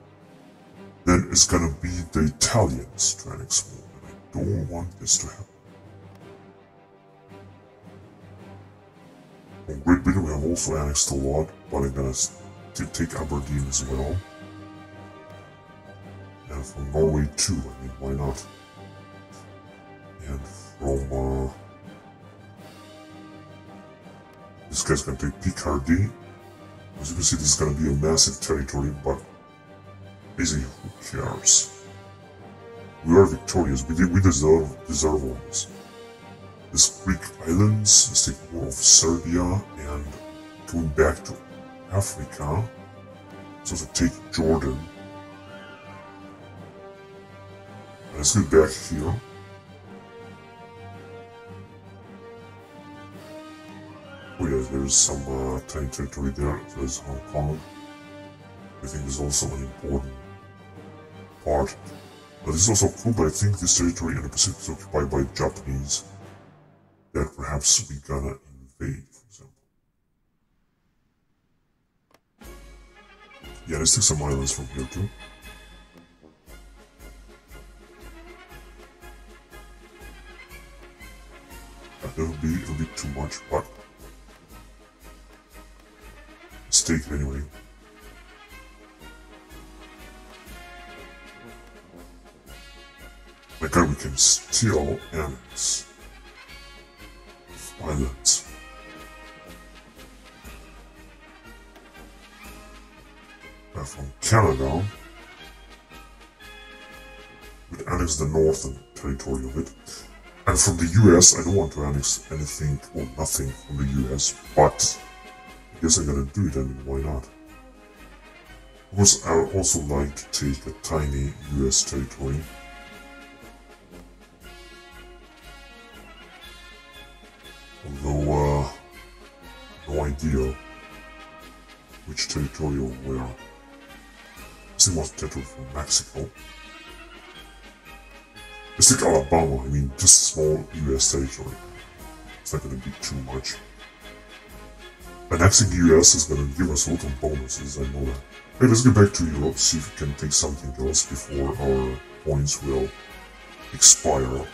then it's gonna be the Italians trying to explode, and I don't want this to happen. From Great Britain, we have also annexed a lot, but I'm gonna take Aberdeen as well. And from Norway too, I mean, why not? And this guy's gonna take Picardy. As you can see, this is gonna be a massive territory, but basically, who cares? We are victorious. We, we deserve deserve all this. This Greek islands, let's take more of Serbia and going back to Africa. Let's also take Jordan. Let's get back here. Yeah, there's some uh, territory there. There's Hong Kong. I think is also an important part. But it's also cool, but I think this territory in the Pacific is occupied by Japanese. That perhaps we gonna invade, for example. Yeah, let's take some islands from here too. That'll be a bit too much, but let's take it anyway. Like we can steal annex islands. Uh, from Canada, we annex the northern territory of it. And from the US, I don't want to annex anything or nothing from the US, but guess I'm gonna do it, I mean, why not? Of course, I would also like to take a tiny US territory. Although, uh, no idea which territory or where. See what territory from Mexico. It's like Alabama, I mean, just small US territory. It's not gonna be too much. Annexing the US is gonna give us a lot of bonuses, I know that. Hey, let's get back to Europe, see if we can take something else before our points will expire.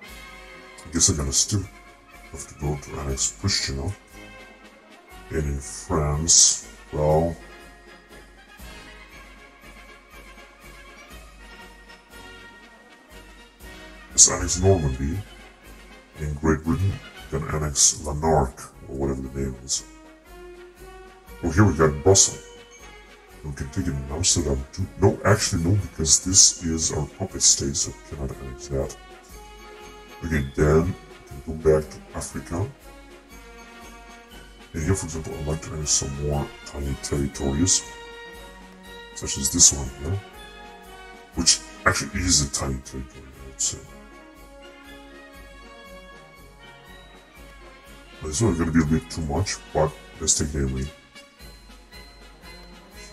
I guess I'm gonna still have to go to annex Pristina. And in France, well... Let's annex Normandy. In Great Britain, can annex Lanark, or whatever the name is. Oh, here we got Brussels. We can take it in Amsterdam too. No, actually no, because this is our puppet state, so we cannot annex that. Okay, then we can go back to Africa. And here, for example, I'd like to annex some more tiny territories, such as this one here, which actually is a tiny territory, I would say. Is going to be a bit too much, but let's take anyway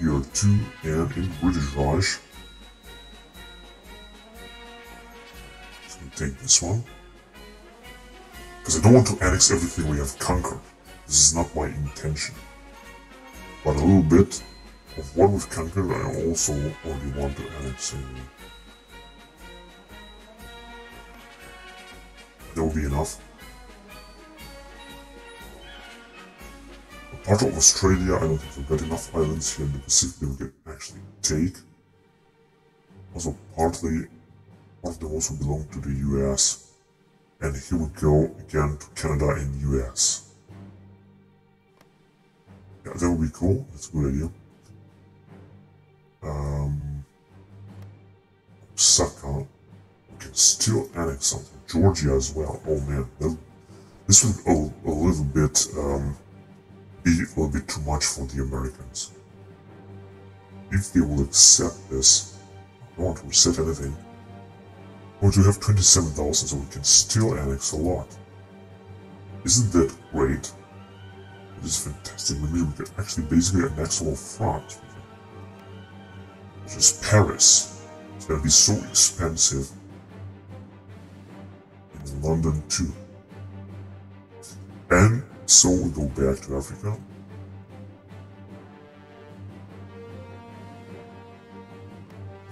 here too, and in British Raj. So we take this one. Because I don't want to annex everything we have conquered. This is not my intention. But a little bit of what we've conquered, I also only want to annex anyway. That will be enough. Part of Australia, I don't think we've got enough islands here in the Pacific that we can actually take. Also, partly, part of them also belong to the US. And here we go again to Canada and US. Yeah, that would be cool. That's a good idea. Um, Osaka. We can still annex something. Georgia as well. Oh man, this would a, a little bit um, be a little bit too much for the Americans. If they will accept this, I don't want to reset anything. But we have 27,000 so we can still annex a lot. Isn't that great? It is fantastic. Maybe we could actually basically annex all of France. Which is Paris. It's gonna be so expensive. In London too. And so we go back to Africa.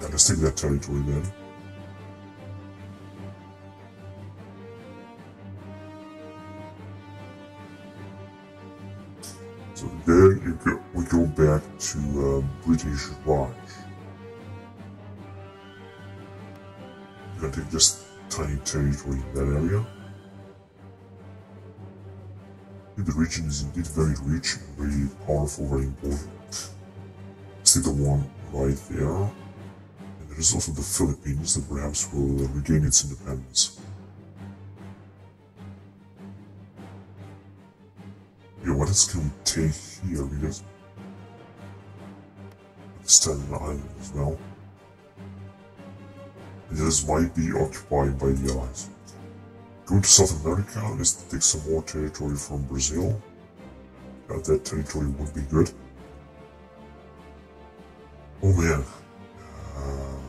And let's take that territory then. So then go, we go back to uh, British Raj. We're gonna take this tiny territory in that area. The region is indeed very rich, very powerful, very important. See the one right there. And there is also the Philippines that perhaps will regain its independence. Yeah, what else can we take here? Because Staten Island as well. And this might be occupied by the Allies. Going to South America, let's take some more territory from Brazil. Uh, that territory would be good. Oh man. Uh,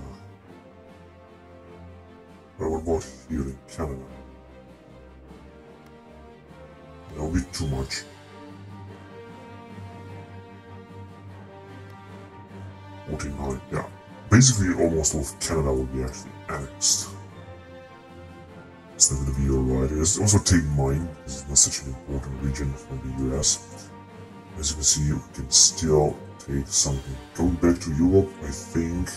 what about here in Canada? That would be too much. Forty-nine, yeah. Basically, almost all of Canada will be actually annexed. It's not going to be alright. Also take mine, this is not such an important region for the US. As you can see, we can still take something. Going back to Europe, I think...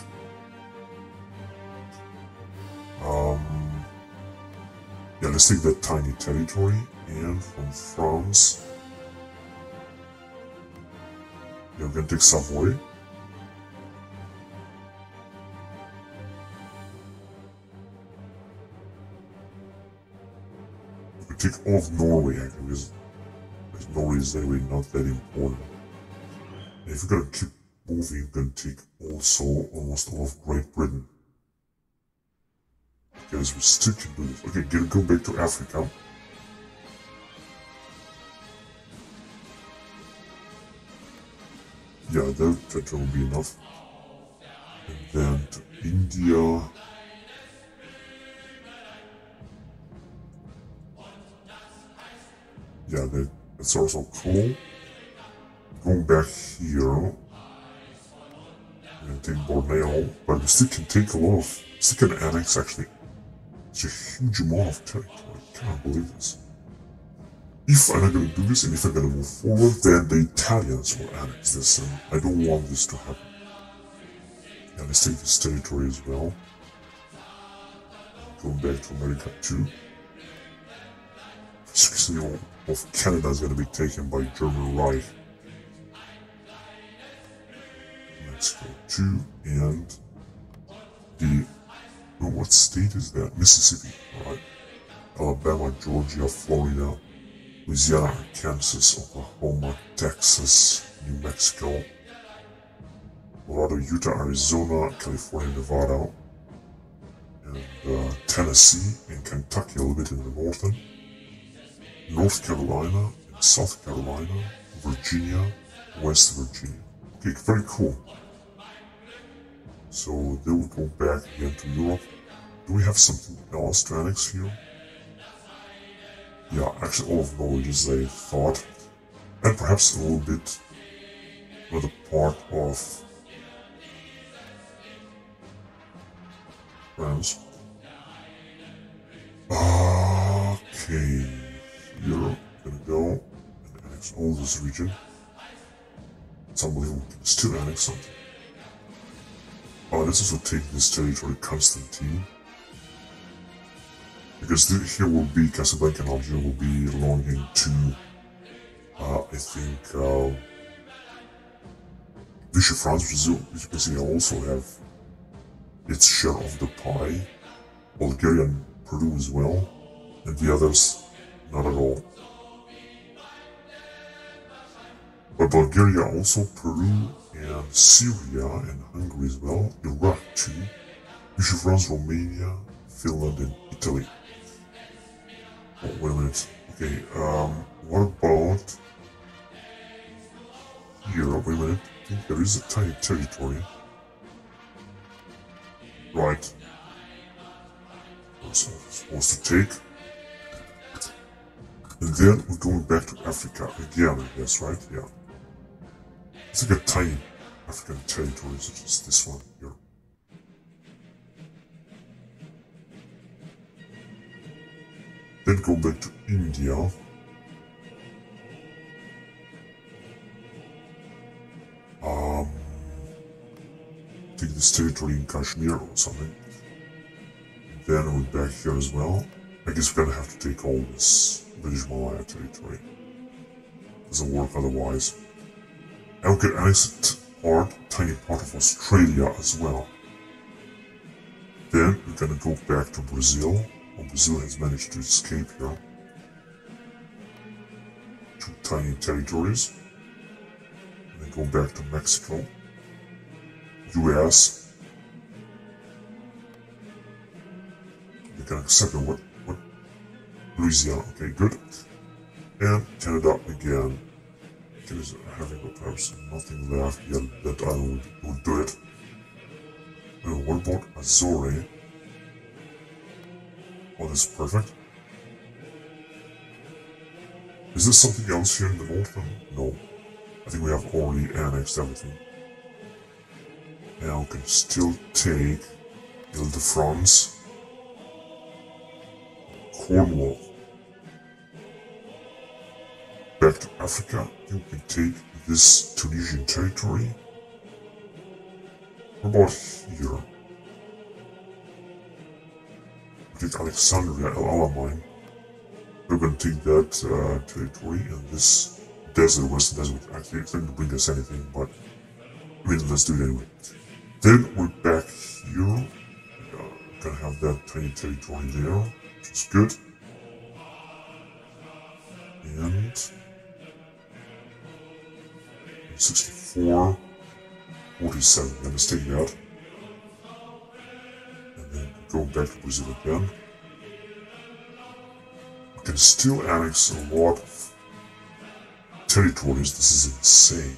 Um, yeah, let's take that tiny territory. And from France... Yeah, we can take Savoy. We take all of Norway actually because Norway is anyway not that important. And if you're gonna keep moving, you can take also almost all of Great Britain. Because we still can do this. Okay, get, go back to Africa. Yeah, that, that will be enough. And then to India. Yeah, that, that's also cool. Going back here, and take Borneo, but we still can take a lot of, still can annex actually. It's a huge amount of territory. I can't believe this. If I'm not gonna do this and if I'm gonna move forward, then the Italians will annex this, and I don't want this to happen. And let's take this territory as well. Going back to America too. All of Canada is gonna be taken by German Reich. Mexico too, and the oh, what state is that? Mississippi, right? Alabama, Georgia, Florida, Louisiana, Kansas, Oklahoma, Texas, New Mexico, Colorado, Utah, Arizona, California, Nevada, and uh, Tennessee and Kentucky, a little bit in the northern, North Carolina, South Carolina, Virginia, West Virginia. Okay, very cool. So they will go back again to Europe. Do we have something else to annex here? Yeah, actually all of knowledge is a thought. And perhaps a little bit another part of France. Ah, okay, Europe, gonna go and annex all this region. It's unbelievable, It's still annex something. Uh, let's also take this territory, Constantine. Because here will be Casablanca and Algeria will be belonging to, uh, I think, uh, Vichy France, Brazil, which basically also have its share of the pie. Bulgaria and Peru as well, and the others not at all. But Bulgaria also, Peru, and Syria and Hungary as well, Iraq too, Vichy France, Romania, Finland, and Italy. Oh, wait a minute. Okay, um, what about here? Wait a minute. I think there is a tiny territory. Right. So supposed to take. And then we're going back to Africa again, I guess, right? Yeah. It's like a tiny African territory such as this one here. Then go back to India. Um, take this territory in Kashmir or something. Then we're back here as well. I guess we're gonna have to take all this British Malaya territory. Doesn't work otherwise. And we can annex a part, tiny part of Australia as well. Then we're gonna go back to Brazil. Well, Brazil has managed to escape here. Two tiny territories. And then go back to Mexico. US. They can accept it. Louisiana. Okay, good. And Canada again. Canada's having perhaps nothing left yet that I would, would do it. And what about Azore? Oh, this is perfect. Is there something else here in the north? Um, no. I think we have already annexed everything. Now we can still take Ile-de-France, Cornwall. Back to Africa, you can take this Tunisian territory. About here? We take Alexandria, El Alamein. We're gonna take that uh, territory and this desert, western desert, actually, it's not gonna bring us anything, but I mean, let's do it anyway. Then we're back here. Uh, gonna have that tiny territory there, it's good. And 64, 47. I'm just taking out. And then going back to Brazil again. We can still annex a lot of territories. This is insane.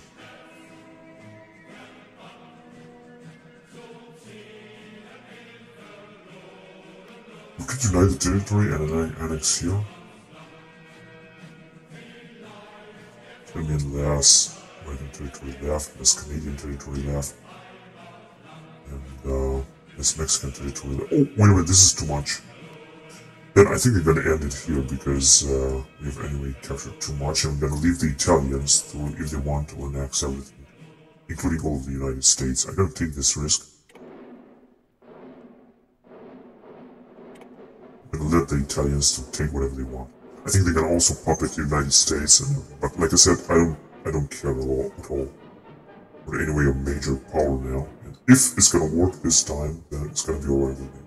Unite the territory and annex here. Canadian less American territory left, less Canadian territory left, and uh, less Mexican territory left. Oh, wait a minute, this is too much. Then I think I'm gonna end it here because uh, we've anyway captured too much. I'm gonna leave the Italians through if they want to annex everything, including all of the United States. I'm gonna take this risk. Let the Italians to take whatever they want. I think they can also puppet the United States, and, but like I said, I don't, I don't care at all. At all. We're anyway a major power now, and if it's gonna work this time, then it's gonna be alright with me.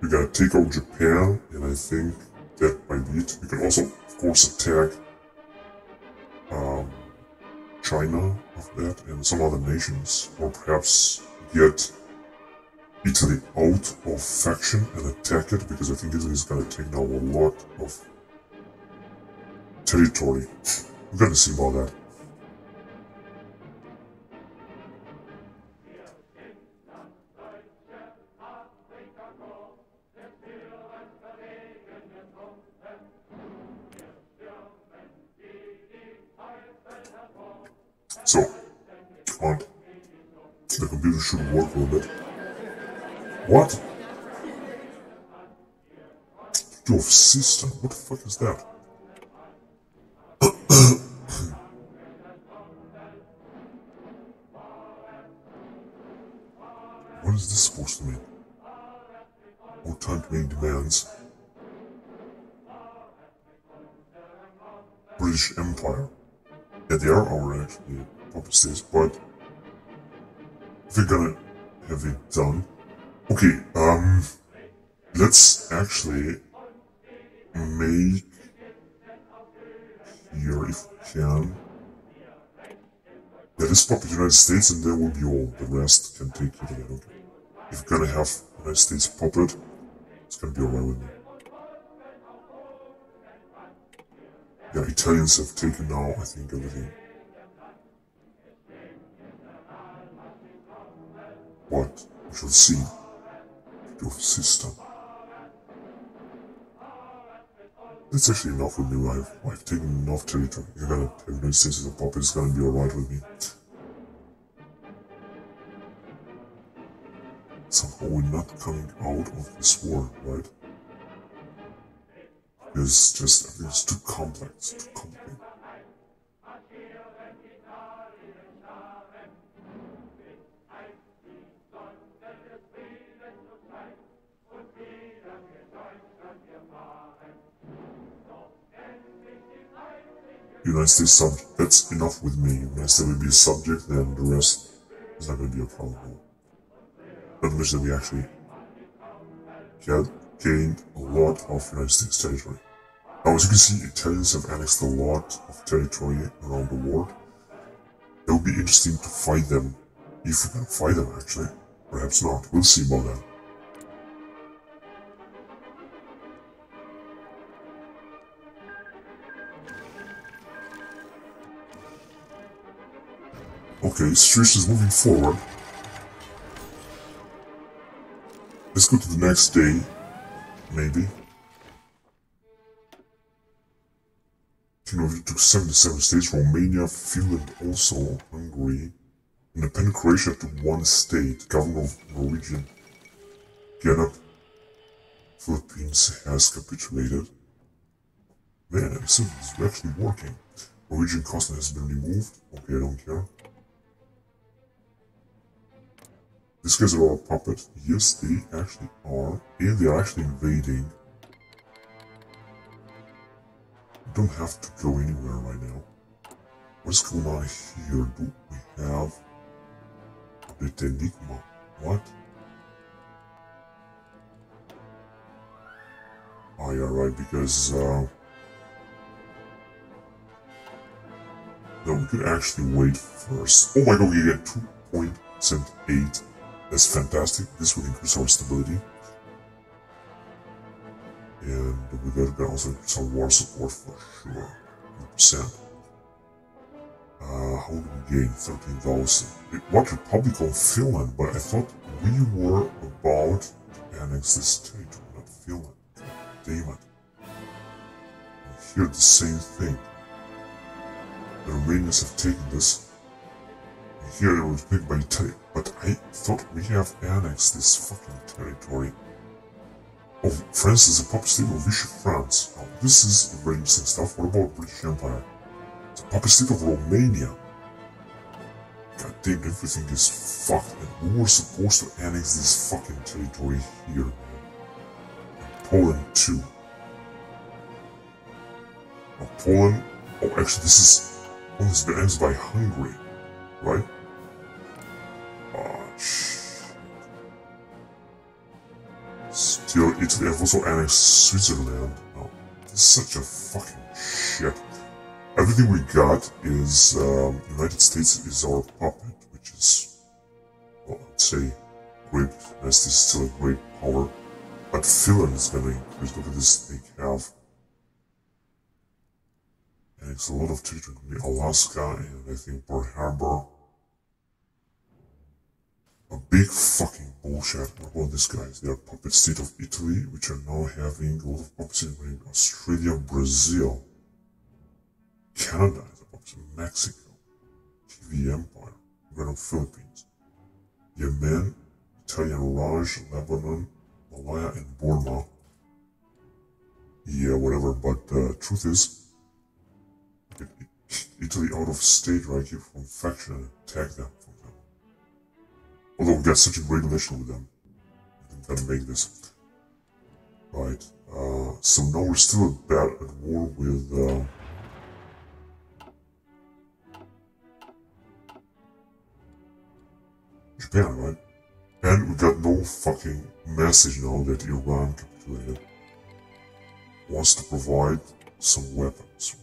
We gotta take out Japan, and I think that might be it. We can also, of course, attack um, China after that, and some other nations, or perhaps get Italy out of faction and attack it because I think Italy is gonna take now a lot of territory. We're gonna see about that. So, come on. The computer should work a little bit. What? Your sister? What the fuck is that? United States and there will be all. The rest can take it again, okay. If we're gonna have United States puppet, it's gonna be alright with me. Yeah, Italians have taken now, I think, everything. What? We shall see your system. That's actually enough with me. I've, I've taken enough territory. You're gonna United States as a puppet. It's gonna be alright with me. Somehow we're not coming out of this war, right? It's just, everything's too complex, too complicated. United States subject. That's enough with me. United States will be a subject, then the rest is not going to be a problem. Wish that we actually get gained a lot of United States territory. Now, as you can see, Italians have annexed a lot of territory around the world. It would be interesting to fight them, if we can fight them actually. Perhaps not. We'll see about that. Okay, situation is moving forward. Let's go to the next day, maybe. You know, you took 77 states, Romania, Finland, also Hungary. Independent Croatia took one state, governor of Norwegian. Getup, Philippines has capitulated. Man, I see it's actually working. Norwegian constant has been removed. Okay, I don't care. These guys are all puppets. Yes, they actually are. And they are actually invading. don't have to go anywhere right now. What's going on here? Do we have the Enigma? What? Oh yeah, right, because uh, No, we could actually wait first. Oh my god, we get 2.8. That's fantastic. This will increase our stability. And we got to also increase our war support for sure. 100%. Uh, how do we gain 13,000? What Republic of Finland? But I thought we were about to annex this territory, not Finland. damn it. And here the same thing. The Romanians have taken this. Here it was picked by Italy. But I thought we have annexed this fucking territory. Oh, France is a puppet state of Vichy France. Now, this is very interesting stuff. What about British Empire? The puppet state of Romania. God damn, everything is fucked. And we were supposed to annex this fucking territory here, man. And Poland too. Now, Poland. Oh, actually, this is has been annexed by Hungary, right? Still, Italy have also annexed Switzerland. No, this is such a fucking shit. Everything we got is um, United States is our puppet, which is, well, I'd say, great. Nest is still a great power, but Finland is gonna increase. Look at this; they have, and it's a lot of territory. Alaska and I think Pearl Harbor. A big fucking bullshit. About these guys? They are puppet state of Italy, which are now having a lot of puppets in Australia, Brazil. Canada is a Mexico, TV Empire, Grand Philippines, Yemen, Italian Raj, Lebanon, Malaya, and Burma. Yeah, whatever, but the uh, truth is, Italy out of state right here from faction attack them Although we got such a great relation with them. We gotta make this. Right. Uh, so now we're still at, bat at war with, uh, Japan, right? And we got no fucking message now that Iran capitulated. Wants to provide some weapons.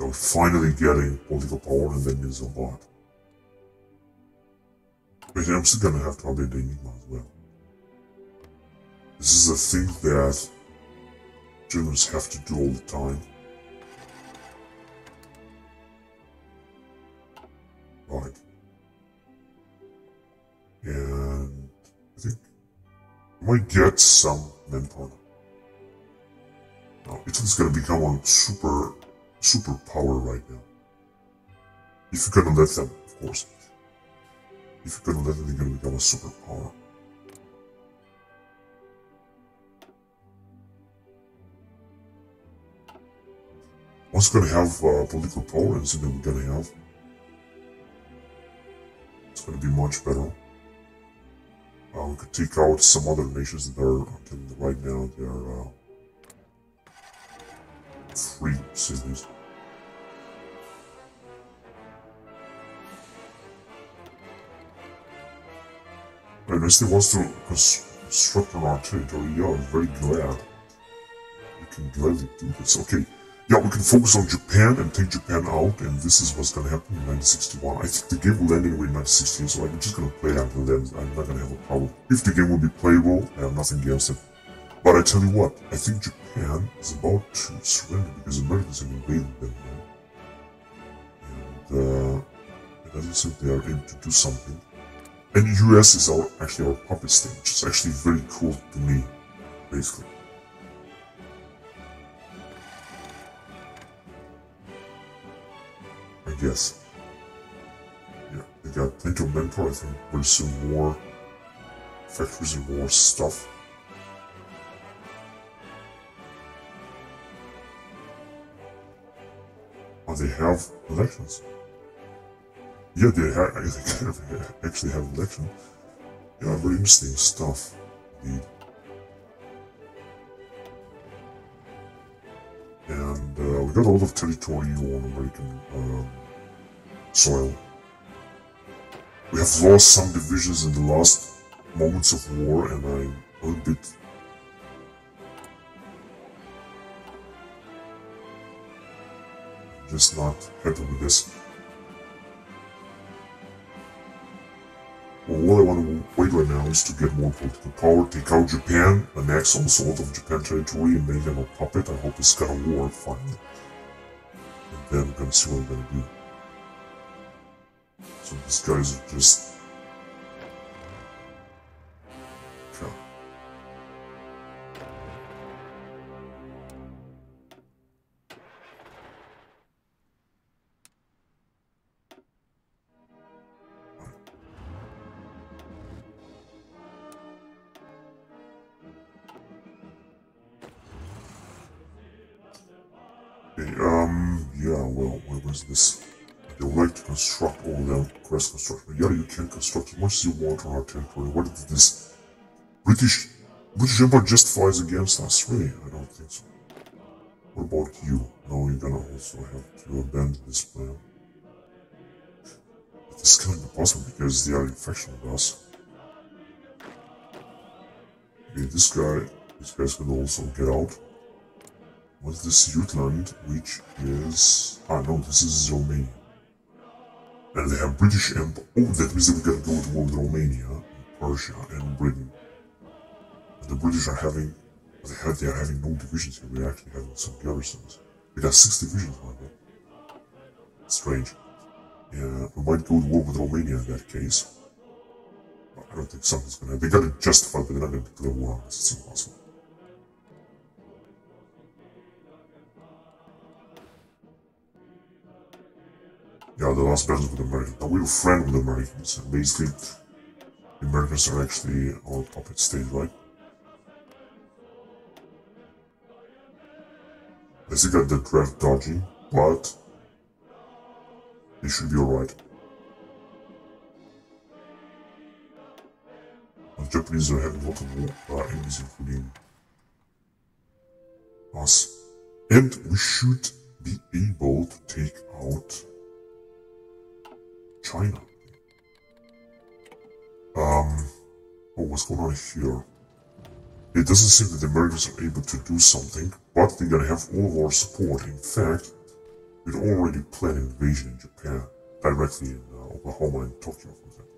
You're finally getting political power and then there's a lot. But I'm still gonna have to update the Enigma as well. This is a thing that Germans have to do all the time. Right. And I think I might get some manpower. Now, Italy's gonna become a super, super power right now. If you're gonna let them, of course. If you're gonna let them, they're gonna become a superpower. Once gonna have uh, political power, and then we're gonna have it's to be much better. Uh, we could take out some other nations that are, right now, they're uh, free cities. And if he wants to construct yeah, I'm very glad. We can gladly do this. Okay, yeah, we can focus on Japan and take Japan out, and this is what's gonna happen in 1961. I think the game will end anyway in 1916, so I'm just gonna play it until then. I'm not gonna have a problem. If the game will be playable, I have nothing against it. But I tell you what, I think Japan is about to surrender because Americans have invaded them now. And uh, it doesn't seem they are able to do something. And the US is our actually our puppet state, which is actually very cool to me, basically. I guess. Yeah, they got plenty of manpower, I think pretty soon more factories and more stuff. They have elections. Yeah, they, ha actually have elections. Yeah, very interesting stuff, indeed. And uh, we got a lot of territory on American um, soil. We have lost some divisions in the last moments of war, and I'm a little bit just not happy with this. Well, all I want to wait right now is to get more political power, take out Japan, annex also all of Japan territory and make them a puppet. I hope it's gonna war, finally. And then I'm gonna see what I'm gonna do. So these guys are just construct all them, crest construction. Yeah, you can construct as much as you want on our territory. What is this? British, British Empire justifies against us? Really? I don't think so. What about you? No, you're gonna also have to abandon this plan. But this can't be possible because they are in faction with us. Okay, this guy, this guy's gonna also get out. What's this Jutland, which is... Ah, no, this is Romania. And they have British Empire. Oh, that means that we gotta go to war with Romania, Persia, and Britain. The British are having... They, have, they are having no divisions here. We're actually having some garrisons. We got six divisions, my bad. Strange. Yeah, we might go to war with Romania in that case. I don't think something's gonna... They gotta justify, but they're not gonna declare war on us. It's impossible. Last battle with Americans. We were friends with Americans, and basically, the Americans are actually our puppet state, right? I still got the draft dodging, but they should be alright. The Japanese are having a lot of uh, enemies, including us. And we should be able to take out China. Um, oh, what's going on here? It doesn't seem that the Americans are able to do something, but they're gonna have all of our support. In fact, we'd already planned an invasion in Japan, directly in uh, Oklahoma and Tokyo, for example.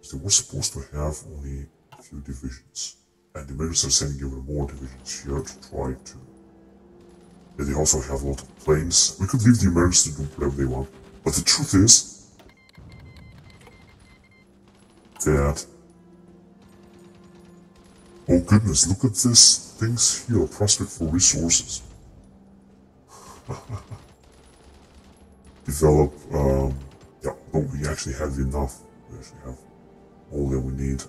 So they were supposed to have only a few divisions, and the Americans are sending even more divisions here to try to. Yeah, they also have a lot of planes. We could leave the Americans to do whatever they want, but the truth is, that. Oh goodness look at this. Things here prospect for resources. Develop um yeah but we actually have enough. We actually have all that we need.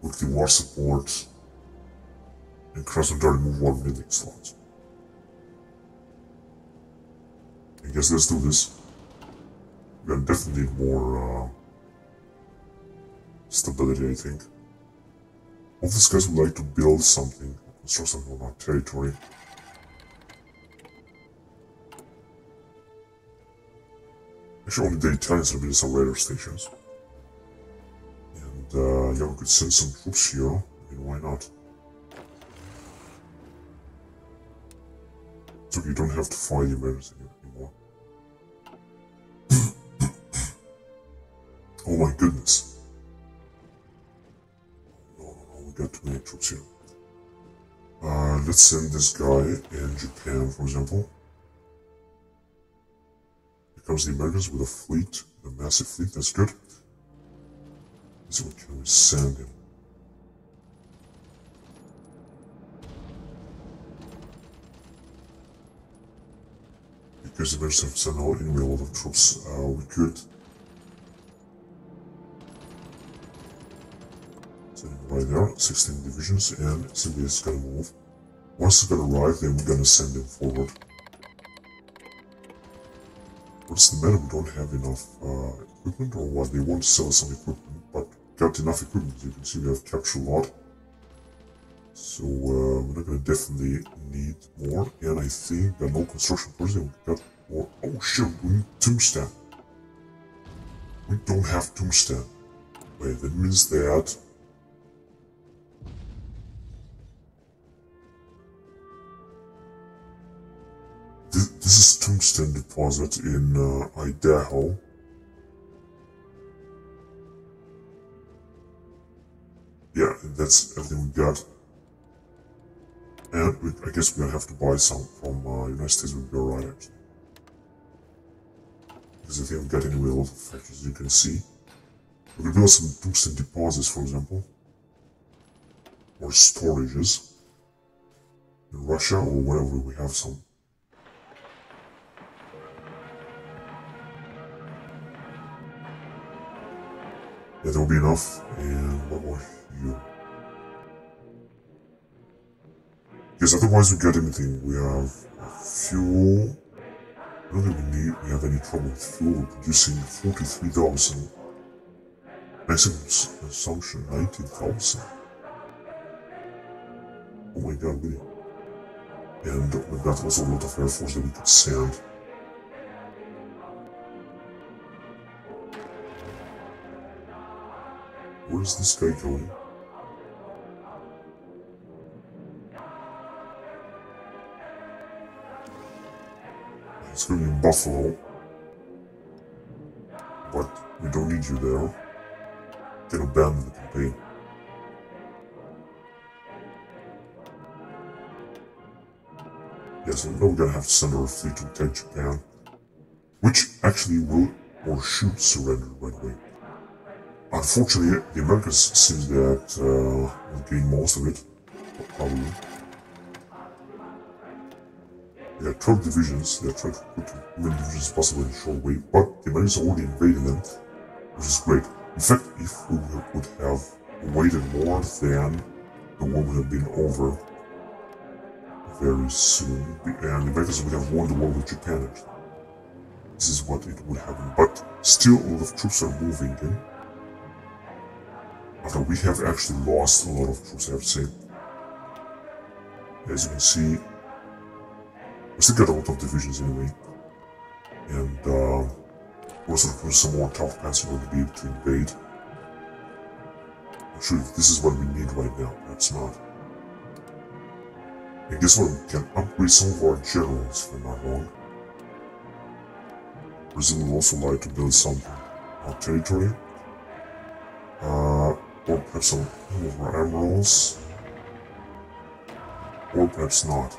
With the war support and Krasnodar move one building slot. I guess let's do this. We're gonna definitely need more uh, stability, I think. All these guys would like to build something, construct something on our territory. Actually, only the Italians are building some radar stations. And, uh, yeah, we could send some troops here. I mean, why not? So you don't have to fight the Americans anymore. oh my goodness. Here. Uh, let's send this guy in Japan, for example. Here comes the Americans with a fleet, a massive fleet, that's good. See what can we send him. Because the Americans have sent out anyway a lot of troops, uh, we could right there, 16 divisions, and it's gonna move. Once it's gonna arrive, then we're gonna send them forward. What's the matter? We don't have enough uh, equipment, or what? They want to sell us some equipment, but got enough equipment. You can see, we have captured a lot. So uh, we're not gonna definitely need more, and I think got no construction person. We got more. Oh shit, we need tungsten. We don't have tungsten. Wait, that means that this is tungsten deposit in uh, Idaho. Yeah, that's everything we got. And we, I guess we're gonna have to buy some from uh, United States would be alright actually. Because if we haven't got any real factories, you can see. We could build some tungsten deposits, for example. Or storages. In Russia or wherever we have some. That will be enough. And what more here? Because otherwise we get anything. We have fuel. I don't think we need we have any trouble with fuel. We're producing 43,000. Maximum consumption 19,000. Oh my god, really? And that was a lot of air force that we could send. Where's this guy going? It's going in Buffalo. But we don't need you there. Can abandon the campaign. Yes, I know we're gonna have to send our fleet to attack Japan. Which actually will or should surrender right away. Unfortunately, the Americans seem that uh, gain most of it, probably. They are 12 divisions, they are trying to put as many divisions as possible in a short way, but the Americans are already invaded them, which is great. In fact, if we would have waited more, then the war would have been over very soon, and the Americans would have won the war with Japan. This is what it would happen, but still a lot of troops are moving in. Although we have actually lost a lot of troops, I have to say. As you can see, we still got a lot of divisions anyway. And uh, also put some more tough plans in order to be able to invade. I'm sure this is what we need right now, perhaps not. And guess what? We can upgrade some of our generals, if I'm not wrong. Brazil would also like to build something on territory. Uh, or perhaps some more emeralds. Or perhaps not.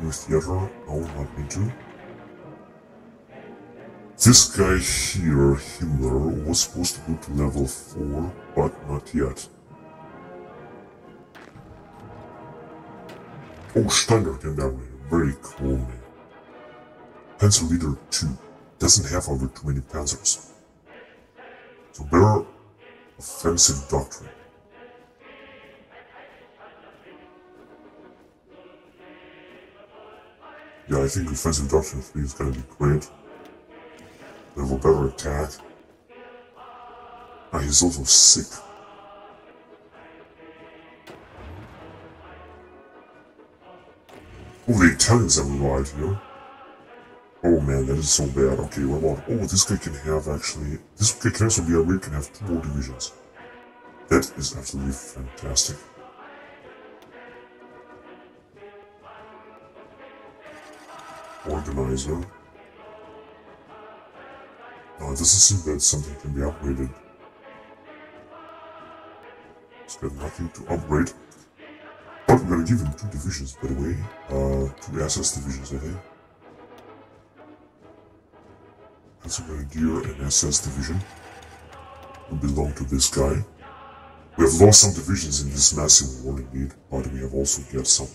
New theater? No, not me too. This guy here, Himmler, was supposed to go to level 4, but not yet. Oh, Steiner came that way. Very cool, man. Panzer Leader 2 doesn't have over too many panzers. So better offensive doctrine. Yeah, I think offensive doctrine 3 is gonna be great. They have a better attack. Ah, he's also sick. Oh, the Italians have arrived here. Oh man, that is so bad. Okay, what about... Oh, this guy can have actually... This guy can also be a can have two more divisions. That is absolutely fantastic. Organizer. No, it doesn't seem that something can be upgraded. It's got nothing to upgrade. But we're gonna give him two divisions, by the way. Uh, two SS divisions, I think. A Grenadier and SS division. Will belong to this guy. We have lost some divisions in this massive war indeed, but we have also got some.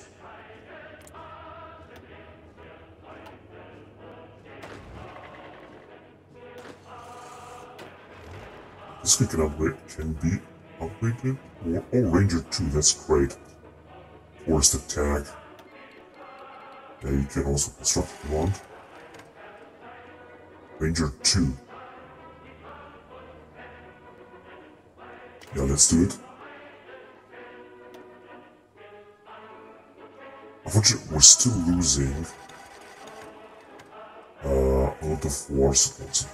This can upgrade can be upgraded. Or, oh Ranger 2, that's great. Forced attack. Yeah, you can also construct if you want. Ranger 2. Yeah, let's do it. Unfortunately, we're still losing uh, a lot of war supports.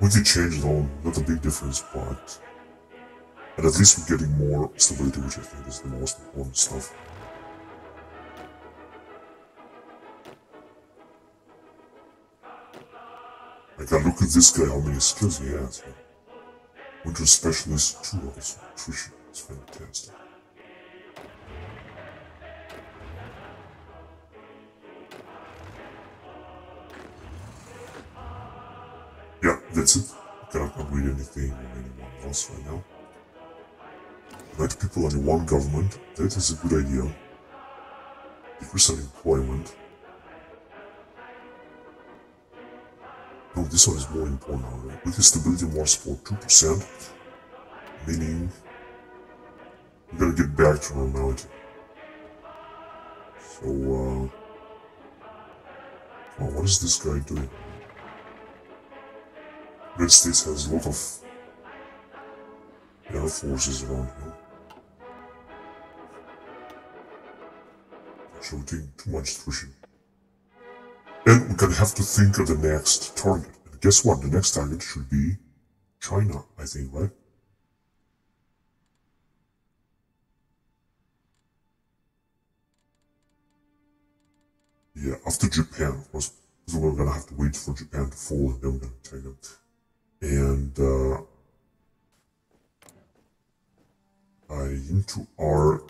We could change it all, not a big difference, but... And at least we're getting more stability, which I think is the most important stuff. Look at this guy, how many skills he has. Winter Specialist 2 also. Nutrition is fantastic. Yeah, that's it. I cannot read anything on anyone else right now. Let people under one government, that is a good idea. Decrease unemployment. This one is more important. Right? With stability more support 2%, meaning we gotta get back to normality. So, uh, well, what is this guy doing? United States has a lot of air forces around here. Shooting too much attrition. And we're gonna have to think of the next target. Guess what? The next target should be China, I think, right? Yeah, after Japan, of course. We're gonna have to wait for Japan to fall and then we're gonna take them. And uh, I into our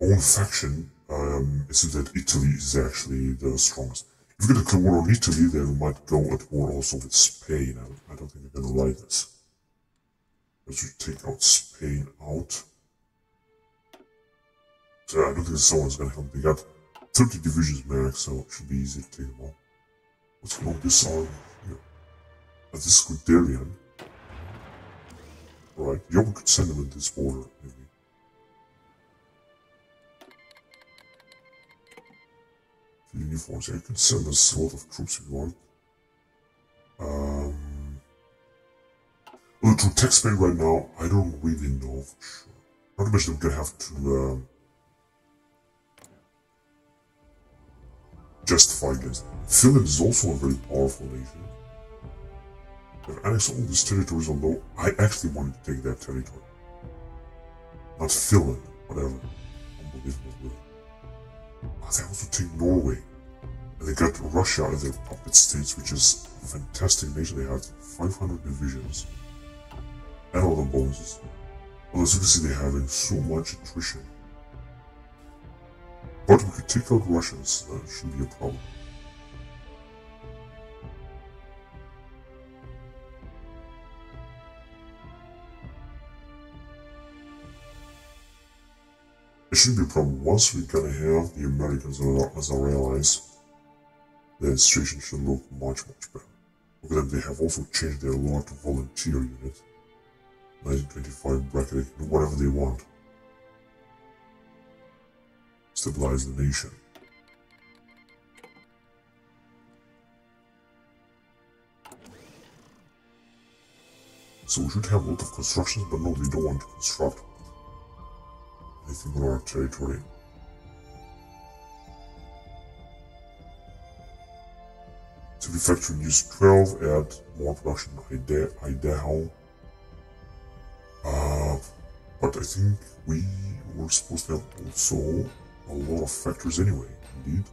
own faction, um, it seems that Italy is actually the strongest. If we get a war on Italy, then we might go at war also with Spain. I, don't think they're gonna like this. Let's take out Spain out. So I don't think someone's gonna help. They got 30 divisions max, so it should be easy to take them all. What's going on this army here? Uh, this is Guderian. Yeah, we could send them into this border, maybe. Uniforms. Yeah, you can send us a lot of troops if you want. Um, well, to Spain right now, I don't really know for sure. Not to mention I'm gonna have to um, justify against them. Finland is also a very powerful nation. They've annexed all these territories, although I actually wanted to take that territory. Not Finland, whatever. Unbelievable. They also take Norway. And they got Russia as their puppet states, which is a fantastic nation. They have 500 divisions and all the bonuses. Well, as you can see, they're having so much attrition. But we could take out Russians, that shouldn't be a problem. It shouldn't be a problem. Once we're gonna have the Americans as our allies, the situation should look much, much better. Look at them, they have also changed their law to volunteer unit. 1925 bracket, do whatever they want. Stabilize the nation. So we should have a lot of constructions, but no, they don't want to construct anything on our territory. The factory use 12, add more production Idaho. Uh, but I think we were supposed to have also a lot of factories anyway, indeed.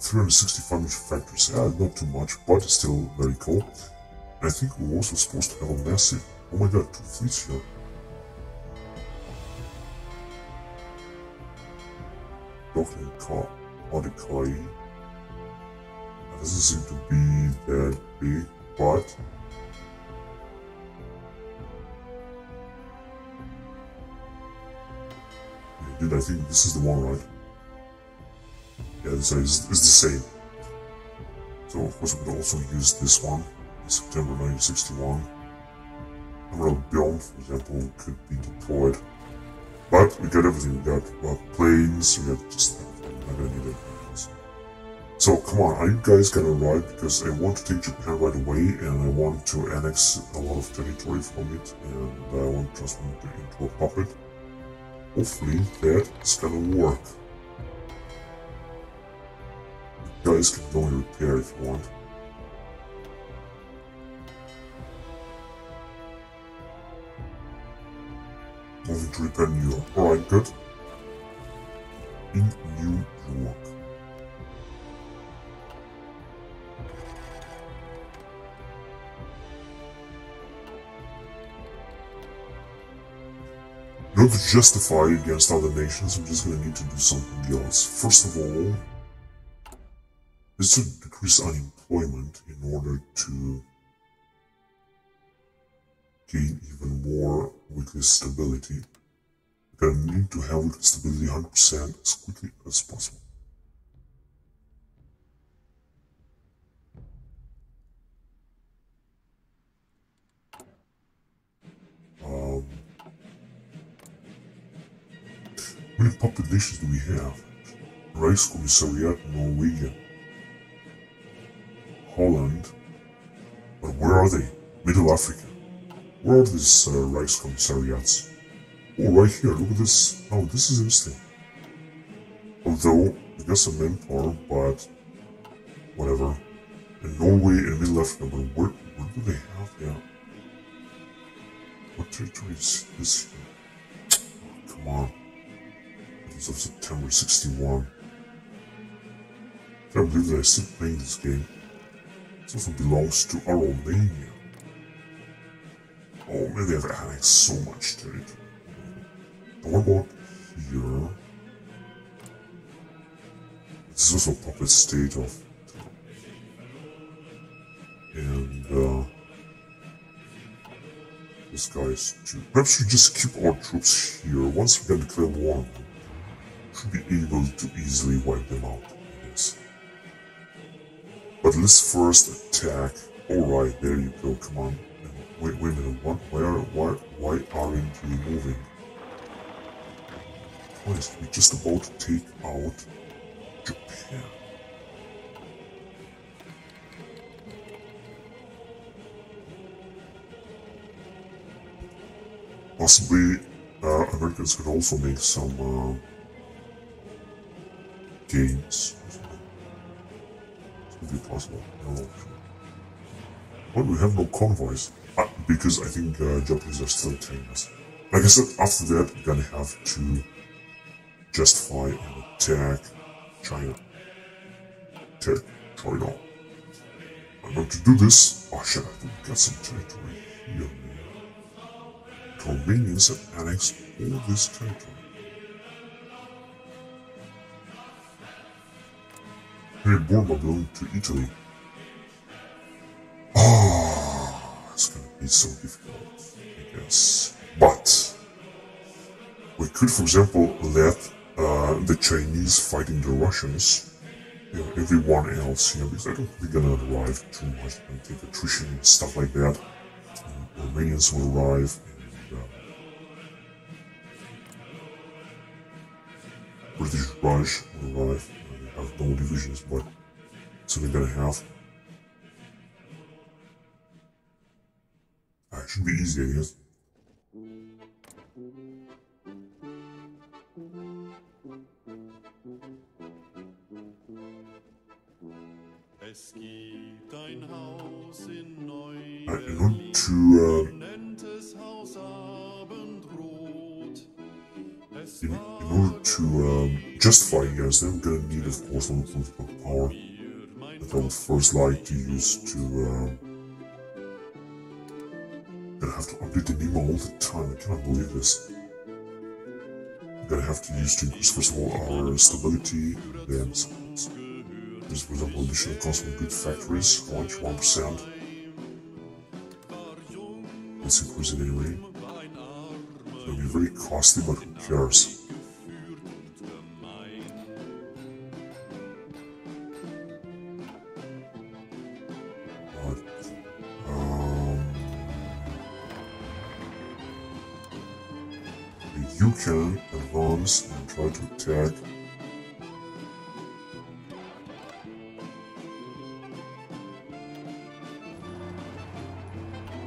Three hundred sixty-five factories, yeah, not too much, but still very cool. I think we're also supposed to have a massive... Oh my god, two fleets here. Docking car, Audicai. That doesn't seem to be that big, but... Did I think this is the one, right? Yeah, this is, is the same. So of course we could also use this one. September 1961. Emerald Beyond, for example, could be deployed. But we got everything. We got well, planes, we got just not anything. So come on, are you guys gonna ride? Because I want to take Japan right away and I want to annex a lot of territory from it and I want to transform it into a puppet. Hopefully that is gonna work. You guys can and repair if you want. Return your blanket In New York. Not to justify against other nations, I'm just gonna need to do something else. First of all, is to decrease unemployment in order to gain even more weekly stability. We're need to have weekly stability 100% as quickly as possible. Um, many populations do we have? Reichskommissariat Norwegian. Holland. But where are they? Middle Africa. Where are these uh, Reichskommissariats? Oh, right here, look at this. Oh, this is interesting. Although, I guess some manpower, but whatever. In Norway and Middle Africa, but where, where do they have, yeah. What territory is this here? Oh, come on. As of September 61. I can't believe that I still playing this game. This also belongs to Romania. Oh man, they have annexed so much territory. What about here? This is also a puppet state of and uh this guy's too. Perhaps we just keep our troops here. Once we can declare war on them, should be able to easily wipe them out, I guess. But let's first attack. Alright, there you go, come on. Wait, wait a minute, what, where, why, why aren't we moving? What is, we just about to take out Japan. Possibly, uh, Americans could also make some, uh, gains. It could be possible, no. But we have no convoys. Uh, because I think uh, Japanese are still attacking us. Like I said, after that, we're gonna have to justify an attack China. Attack I'm going to do this, I think we got some territory here, Romanians have annexed all this territory. Hey, Burma belonged to Italy. Ah, it's gonna be so difficult, I guess. But we could, for example, let uh, the Chinese fighting the Russians, you know, everyone else, you know, because I don't think they're gonna arrive too much and take attrition and stuff like that. And Romanians will arrive uh, British Raj will arrive. They have no divisions, but so they're gonna have Uh, it should be easy, I guess. Political power that I would first like to use to. Um, gonna have to update the Nemo all the time. I cannot believe this. Gonna have to use to increase, first of all, our stability, then this for example, additional consumer good factories, how much? 1%. Let's increase it anyway. It'll be very costly, but who cares? Advance and try to attack.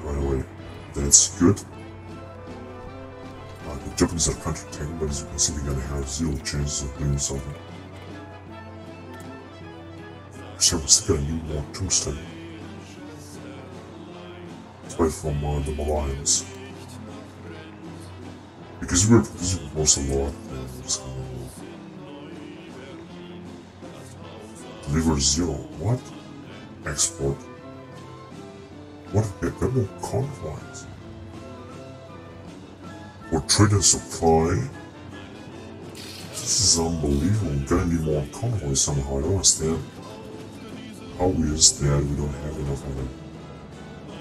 Away. That's good. Uh, the Japanese are counterattacking, but as you can see, they're gonna have zero chances of doing something. So we're still gonna need more tungsten. Right from uh, the Malayans. Because we're producing most a lot, and deliver zero. What? Export. What? Are no convoys. We're trading supply. This is unbelievable. Gonna need more convoys somehow. I don't understand. How is that we don't have enough of them?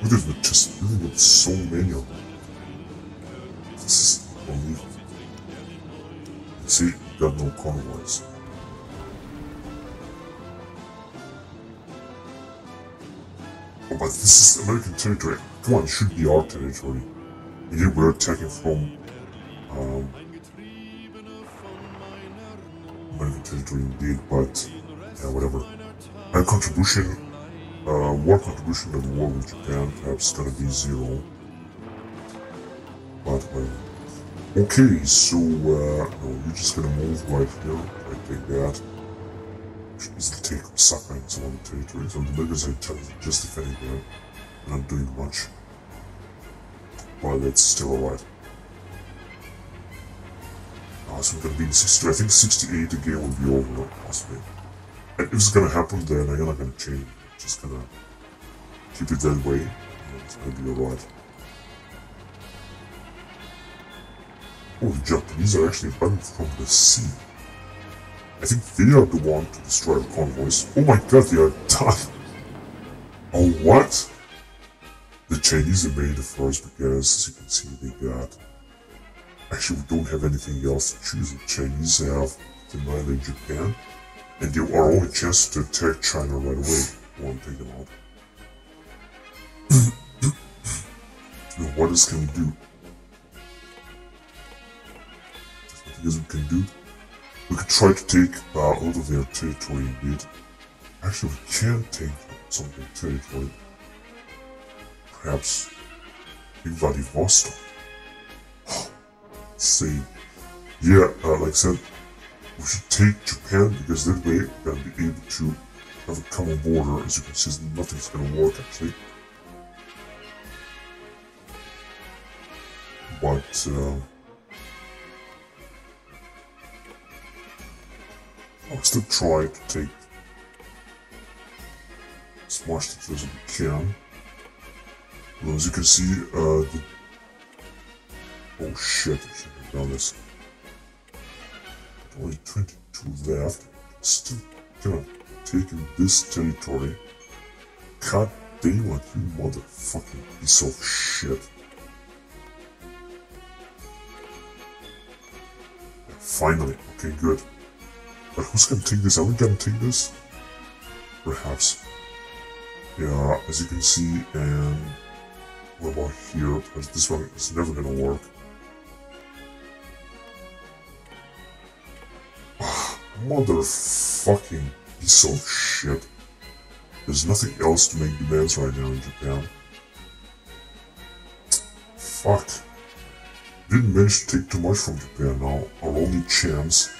Look at it, just building up so many of them. This is. See, got no convoys. Oh, but this is American territory. Come on, it should be our territory. Again, we're attacking from um, American territory indeed, but yeah, whatever. My contribution, uh, war contribution the war with Japan, perhaps gonna be zero. But whatever. Okay, so uh, no, you're just gonna move right here. Right, take that. Should easily take Osaka and some other territories. So the Americans are just defending there. They're not doing much. But that's still alright. Uh, so we're gonna be in 60. I think 68 the game will be over, possibly. And if it's gonna happen, then I'm not gonna change. Just gonna keep it that way. And it's gonna be alright. Oh, the Japanese are actually running from the sea. I think they are the one to destroy the convoys. Oh my god, they are done. Oh, what? The Chinese are made it first because, as you can see, they got... Actually, we don't have anything else to choose. The Chinese have denied Japan, and they are only chance to attack China right away. Want to take them out. what else can we do? We can do. We could try to take uh, out of their territory indeed. Actually, we can take some of their territory. Perhaps in Vladivostok. See, yeah, uh, like I said, we should take Japan because way we're gonna be able to have a common border. As you can see, nothing's gonna work actually. But uh, I'll still try to take as much as we can. Well, as you can see, uh, the oh shit, I should have done this. Only 22 left. Still gonna taking this territory. God damn it, you motherfucking piece of shit. Finally, okay, good. Who's gonna take this? Are we gonna take this? Perhaps. Yeah, as you can see, and what about here? This one is never gonna work. Motherfucking piece of shit. There's nothing else to make demands right now in Japan. Fuck. Didn't manage to take too much from Japan now. Our only chance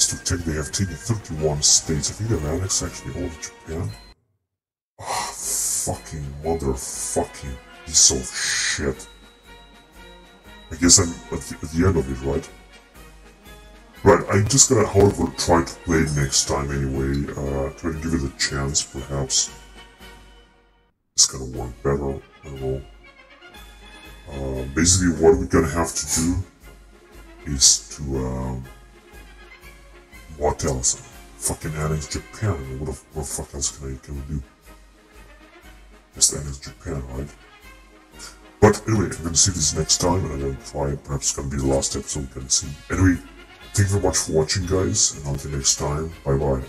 is to take, they have taken 31 states. I think they've annexed actually all Japan. Ah, fucking motherfucking piece of shit. I guess I'm at the, at the end of it, right? Right, I'm just gonna, however, try to play next time anyway. Uh, try to give it a chance, perhaps. It's gonna work better, I don't know. Uh, basically, what we're gonna have to do is to, um, what else? Fucking annex Japan. What, the, what the fuck else can, I, can we do? Just annex Japan, right? But anyway, I'm gonna see this next time, and I'm try. Perhaps it's gonna be the last episode. We're gonna see. Anyway, thank you very much for watching, guys, and until next time, bye bye.